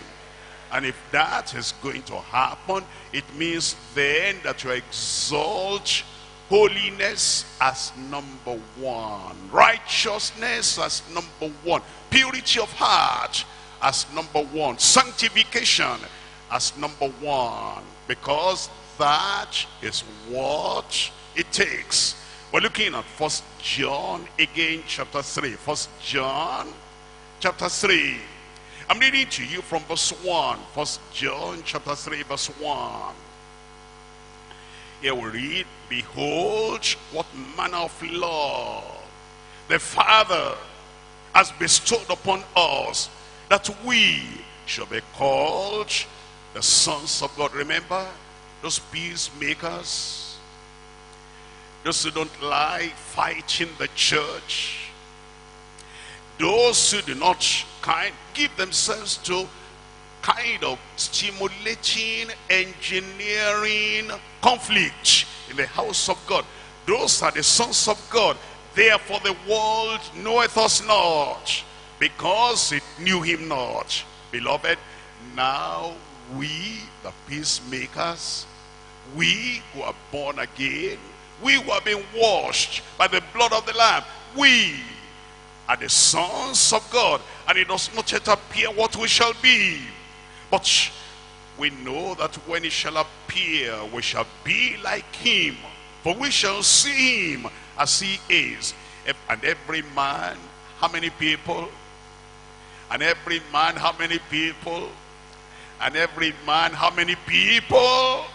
And if that is going to happen, it means then that you exalt Holiness as number one. Righteousness as number one. Purity of heart as number one. Sanctification as number one. Because that is what it takes. We're looking at First John again, chapter 3. First John, chapter 3. I'm reading to you from verse 1. First John, chapter 3, verse 1. Here we read, Behold, what manner of love the Father has bestowed upon us, that we shall be called the sons of God. Remember, those peacemakers, those who don't like fighting the church, those who do not kind give themselves to kind of stimulating, engineering conflict in the house of God. Those are the sons of God. Therefore the world knoweth us not, because it knew him not. Beloved, now we, the peacemakers, we who are born again, we who have been washed by the blood of the Lamb, we are the sons of God, and it does not yet appear what we shall be. But we know that when he shall appear, we shall be like him, for we shall see him as he is. And every man, how many people? And every man, how many people? And every man, how many people?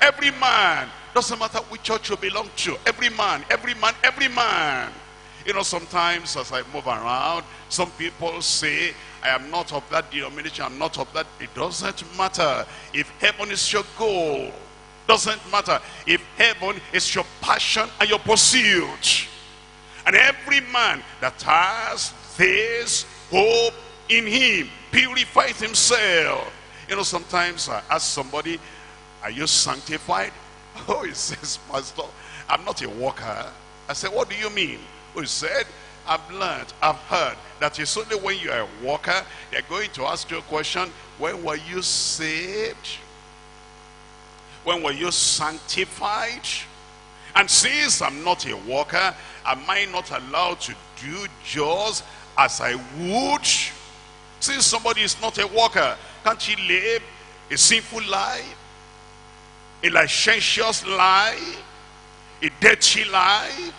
Every man. Doesn't matter which church you belong to. Every man, every man, every man. You know, sometimes as I move around, some people say, I am not of that denomination, I'm not of that. It doesn't matter. If heaven is your goal, doesn't matter. If heaven is your passion and your pursuit. And every man that has this hope in him purifies himself. You know, sometimes I ask somebody, are you sanctified? (laughs) Oh, he says, Pastor, I'm not a walker. I said, what do you mean? Oh, he said, I've learned, I've heard that it's only when you are a walker, they're going to ask you a question, when were you saved? When were you sanctified? And since I'm not a walker, am I not allowed to do just as I would? Since somebody is not a walker, can't he live a sinful life? A licentious life? A dirty life?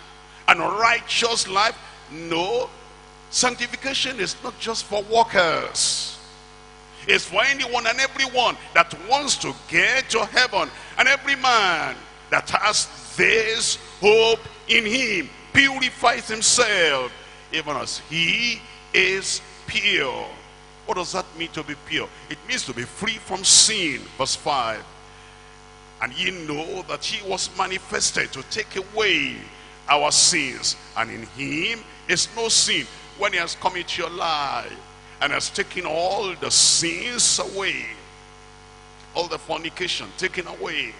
An unrighteous life? No. Sanctification is not just for workers. It's for anyone and everyone that wants to get to heaven. And every man that has this hope in him purifies himself even as he is pure. What does that mean to be pure? It means to be free from sin. Verse 5. And ye know that he was manifested to take away our sins. And in him is no sin. When he has come into your life and has taken all the sins away, all the fornication taken away,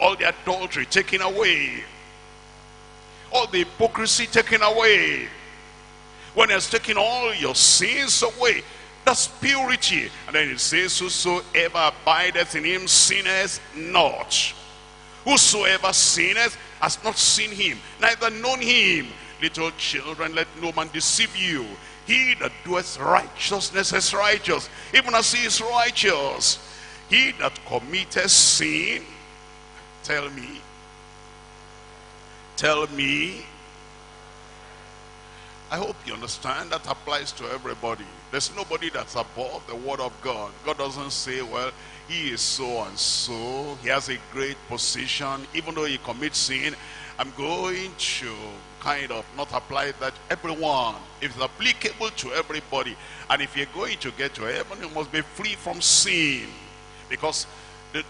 all the adultery taken away, all the hypocrisy taken away, when he has taken all your sins away, that's purity. And then it says, whosoever abideth in him sinneth not. Whosoever sinneth has not seen him, neither known him. Little children, let no man deceive you. He that doeth righteousness is righteous, even as he is righteous. He that committeth sin, tell me, tell me, I hope you understand that applies to everybody. There's nobody that's above the word of God. God doesn't say, well, he is so and so. He has a great position. Even though he commits sin, I'm going to kind of not apply that everyone. It's applicable to everybody. And if you're going to get to heaven, you must be free from sin. Because,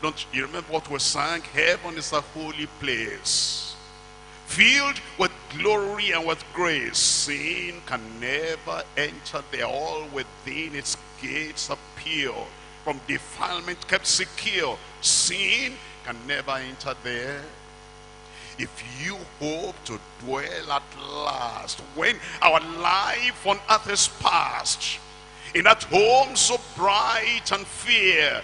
don't you remember what we sang? Heaven is a holy place. Filled with glory and with grace. Sin can never enter there. All within its gates pure. From defilement kept secure. Sin can never enter there if you hope to dwell at last when our life on earth is past in that home so bright and fair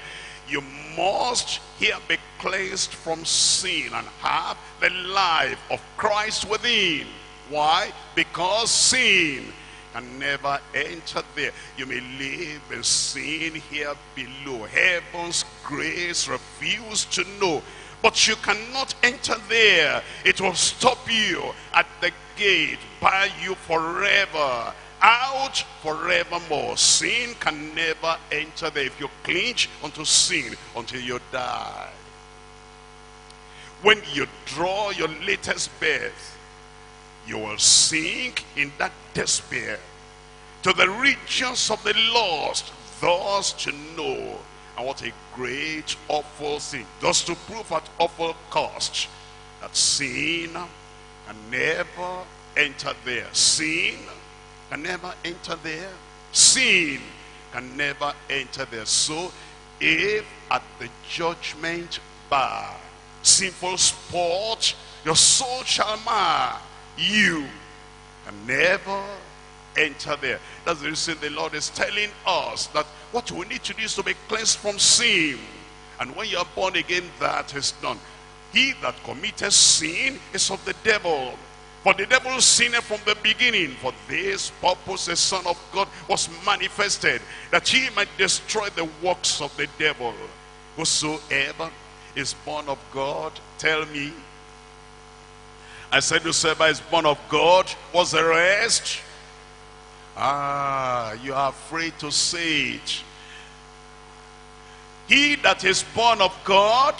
you must here be cleansed from sin and have the life of Christ within. Why? Because sin can never enter there. You may live in sin here below. Heaven's grace refuse to know. But you cannot enter there. It will stop you at the gate, bar you forever out forevermore. Sin can never enter there if you clinch unto sin until you die. When you draw your latest breath, you will sink in that despair to the regions of the lost, thus to know. And what a great, awful thing. Thus to prove at awful cost that sin can never enter there. Sin can never enter there. Sin can never enter there. So, if at the judgment bar, sinful sport, your soul shall mar, you can never enter there. That's the reason the Lord is telling us that what we need to do is to be cleansed from sin. And when you are born again, that is done. He that committeth sin is of the devil. For the devil sinned from the beginning. For this purpose the Son of God was manifested, that he might destroy the works of the devil. Whosoever is born of God, tell me. I said whosoever is born of God, what's the rest? Ah, you are afraid to say it. He that is born of God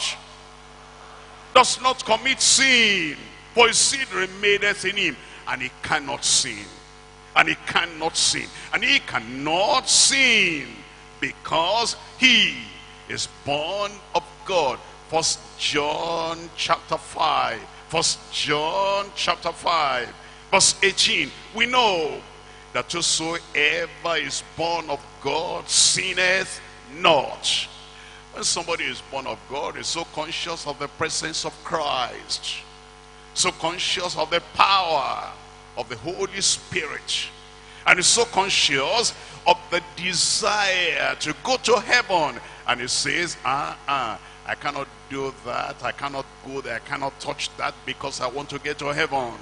does not commit sin. For his seed remaineth in him, and he cannot sin. And he cannot sin. And he cannot sin because he is born of God. First John chapter 5. First John chapter 5. Verse 18. We know that whosoever is born of God sinneth not. When somebody is born of God, is so conscious of the presence of Christ so conscious of the power of the Holy Spirit and is so conscious of the desire to go to heaven. And he says ah uh, uh, I cannot do that. I cannot go there. I cannot touch that because I want to get to heaven.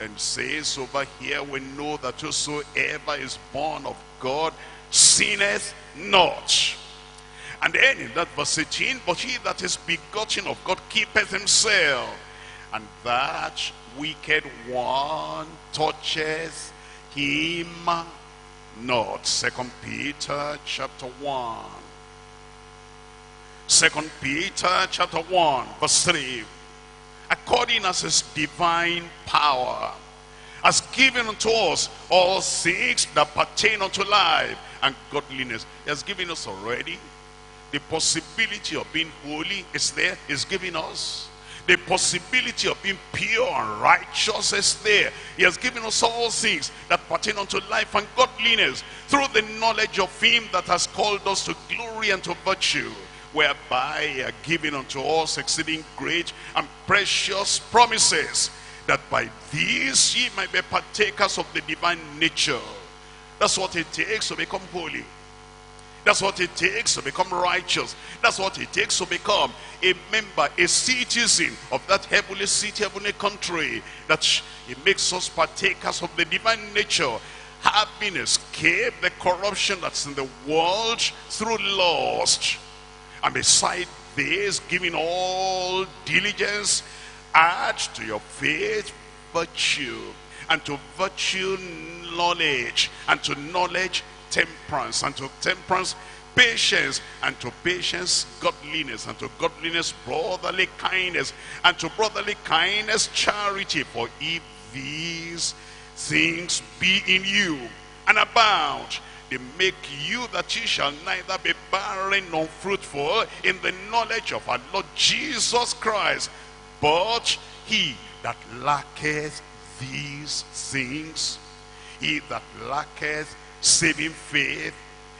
And says over here we know that whosoever is born of God sinneth not. And then in that verse 18 but he that is begotten of God keepeth himself and that wicked one touches him not. Second Peter chapter 1. Second Peter chapter 1 verse 3. According as his divine power has given unto us all things that pertain unto life and godliness. He has given us already. The possibility of being holy is there. He's giving us the possibility of being pure and righteous is there. He has given us all things that pertain unto life and godliness through the knowledge of him that has called us to glory and to virtue whereby he are given unto us exceeding great and precious promises that by these ye might be partakers of the divine nature. That's what it takes to become holy. That's what it takes to become righteous. That's what it takes to become a member, a citizen of that heavenly city, heavenly country. That it makes us partakers of the divine nature, having escaped the corruption that's in the world through lust. And beside this, giving all diligence, add to your faith virtue, and to virtue knowledge, and to knowledge temperance, and to temperance patience, and to patience godliness, and to godliness brotherly kindness, and to brotherly kindness charity. For if these things be in you and abound, they make you that ye shall neither be barren nor fruitful in the knowledge of our Lord Jesus Christ. But he that lacketh these things, he that lacketh saving faith,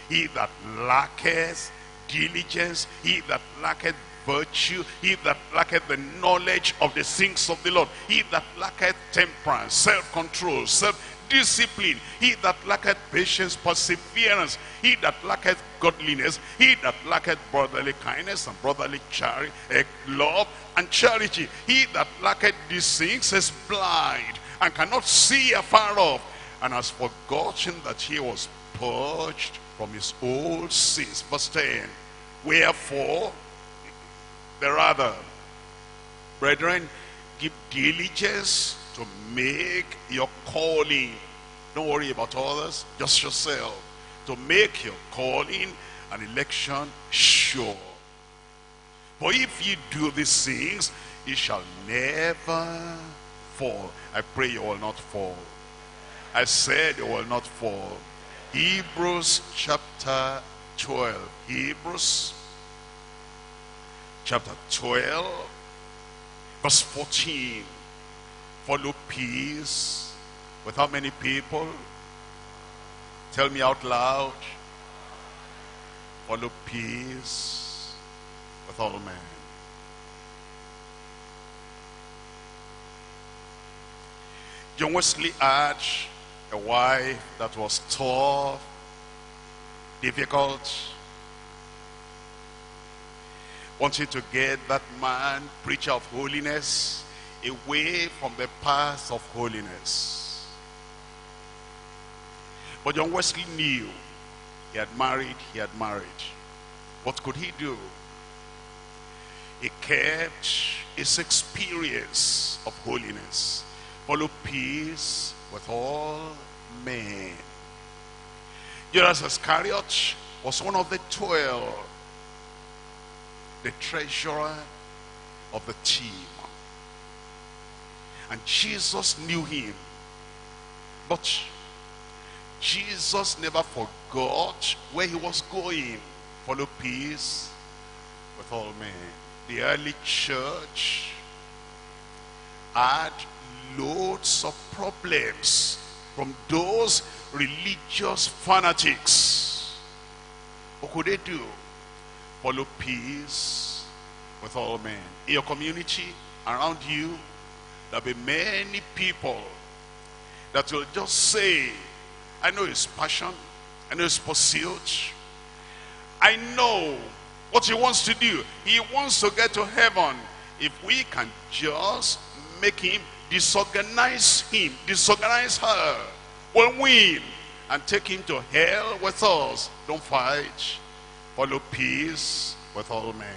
he that lacketh diligence, he that lacketh virtue, he that lacketh the knowledge of the things of the Lord, he that lacketh temperance, self-control, self discipline, he that lacketh patience, perseverance, he that lacketh godliness, he that lacketh brotherly kindness and brotherly charity, eh, love and charity, he that lacketh these things is blind and cannot see afar off, and has forgotten that he was purged from his old sins. Verse 10, Wherefore, the rather, brethren, give diligence to make your calling. Don't worry about others, just yourself. To make your calling and election sure. For if you do these things, you shall never fall. I pray you will not fall. I said it will not fall. Hebrews chapter 12. Hebrews chapter 12 verse 14 follow peace with how many people tell me out loud follow peace with all men John Wesley had a wife that was tough difficult wanting to get that man, preacher of holiness, away from the path of holiness. But John Wesley knew he had married, he had married. What could he do? He kept his experience of holiness. Follow peace with all men. Judas Iscariot was one of the twelve the treasurer of the team. And Jesus knew him. But Jesus never forgot where he was going. Follow peace with all men. The early church had loads of problems from those religious fanatics. What could they do? follow peace with all men. In your community, around you, there'll be many people that will just say, I know his passion, I know his pursuit, I know what he wants to do. He wants to get to heaven. If we can just make him disorganize him, disorganize her, we'll win and take him to hell with us. Don't fight. Follow peace with all men.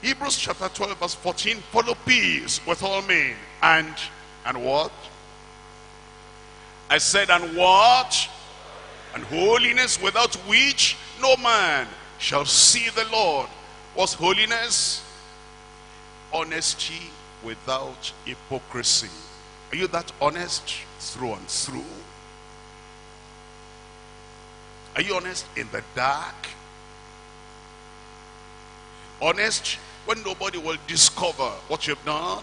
Hebrews chapter 12 verse 14. Follow peace with all men. And, and what? I said, and what? And holiness without which no man shall see the Lord. What's holiness? Honesty without hypocrisy. Are you that honest through and through? Are you honest in the dark? honest when nobody will discover what you've done.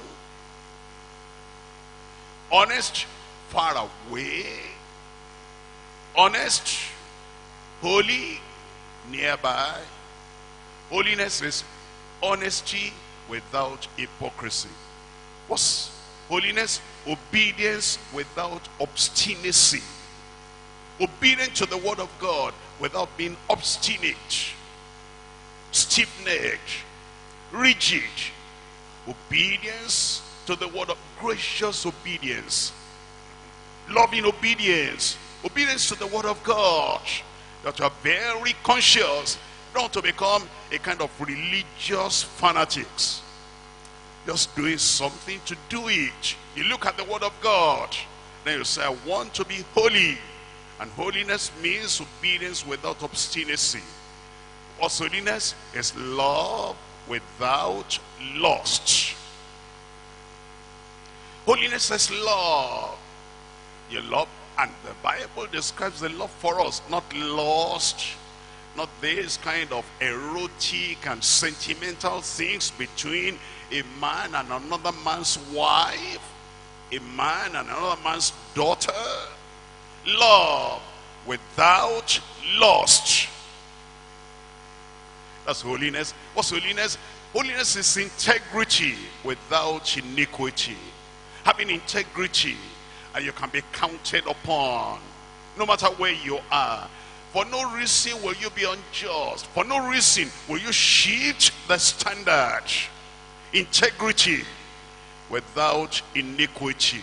Honest far away. Honest, holy, nearby. Holiness is honesty without hypocrisy. What's holiness? Obedience without obstinacy. Obedient to the word of God without being obstinate stiff-necked, rigid, obedience to the word of gracious obedience, loving obedience, obedience to the word of God, that you are very conscious not to become a kind of religious fanatics. Just doing something to do it. You look at the word of God, then you say, I want to be holy. And holiness means obedience without obstinacy. What's holiness? Is love without lust. Holiness is love. You love, and the Bible describes the love for us, not lust, not this kind of erotic and sentimental things between a man and another man's wife, a man and another man's daughter. Love without lust. That's holiness. What's holiness? Holiness is integrity without iniquity. Having integrity and you can be counted upon. No matter where you are. For no reason will you be unjust. For no reason will you shift the standard. Integrity without iniquity.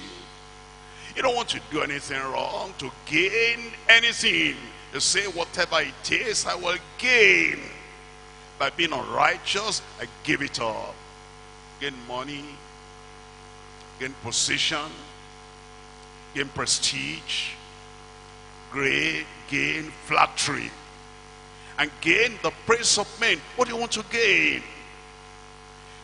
You don't want to do anything wrong to gain anything. You say, whatever it is, I will gain. By being unrighteous, I give it up. Gain money, gain position, gain prestige, great gain flattery, and gain the praise of men. What do you want to gain?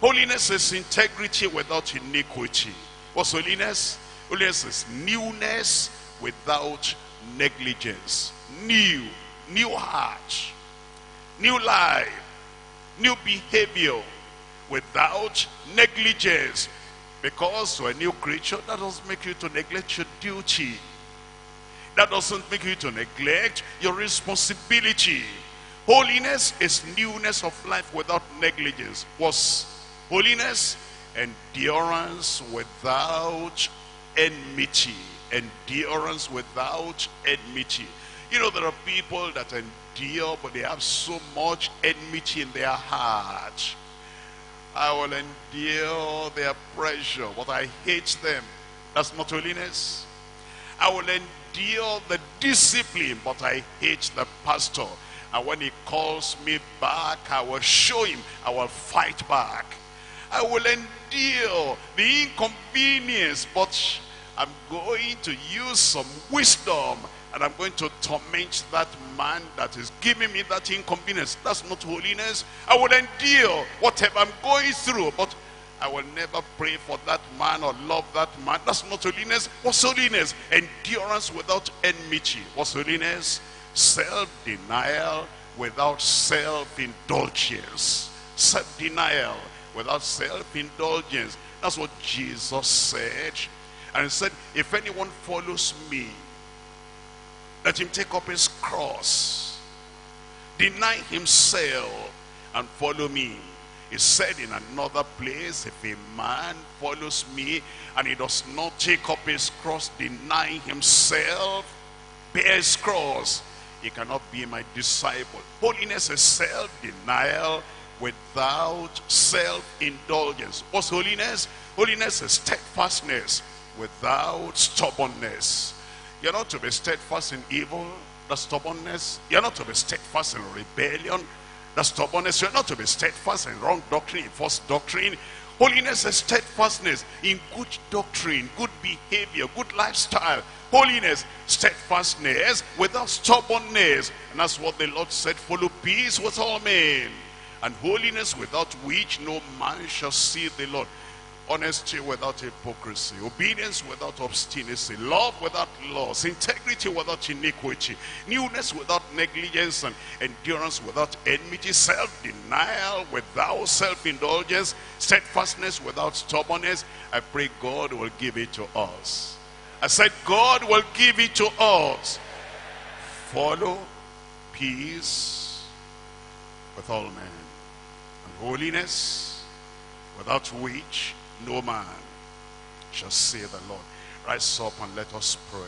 Holiness is integrity without iniquity. What's holiness? Holiness is newness without negligence. New, new heart, new life, new behavior without negligence. Because you're a new creature, that doesn't make you to neglect your duty. That doesn't make you to neglect your responsibility. Holiness is newness of life without negligence. Was holiness endurance without enmity. Endurance without enmity. You know, there are people that endure, but they have so much enmity in their heart. I will endure their pressure, but I hate them. That's not holiness. I will endure the discipline, but I hate the pastor. And when he calls me back, I will show him, I will fight back. I will endure the inconvenience, but I'm going to use some wisdom and I'm going to torment that man that is giving me that inconvenience. That's not holiness. I will endure whatever I'm going through, but I will never pray for that man or love that man. That's not holiness. What's holiness? Endurance without enmity. What's holiness? Self-denial without self-indulgence. Self-denial without self-indulgence. That's what Jesus said. And he said, if anyone follows me, let him take up his cross, deny himself, and follow me. He said in another place, if a man follows me and he does not take up his cross, deny himself, bear his cross, he cannot be my disciple. Holiness is self-denial without self-indulgence. What's holiness? Holiness is steadfastness without stubbornness. You're not to be steadfast in evil, the stubbornness. You're not to be steadfast in rebellion, the stubbornness. You're not to be steadfast in wrong doctrine, in false doctrine. Holiness is steadfastness in good doctrine, good behavior, good lifestyle. Holiness, steadfastness without stubbornness. And that's what the Lord said, follow peace with all men. And holiness without which no man shall see the Lord. Honesty without hypocrisy. Obedience without obstinacy. Love without loss. Integrity without iniquity. Newness without negligence. And endurance without enmity. Self-denial without self-indulgence. Steadfastness without stubbornness. I pray God will give it to us. I said God will give it to us. Follow peace with all men. Holiness without which no man shall see the Lord. Rise up and let us pray.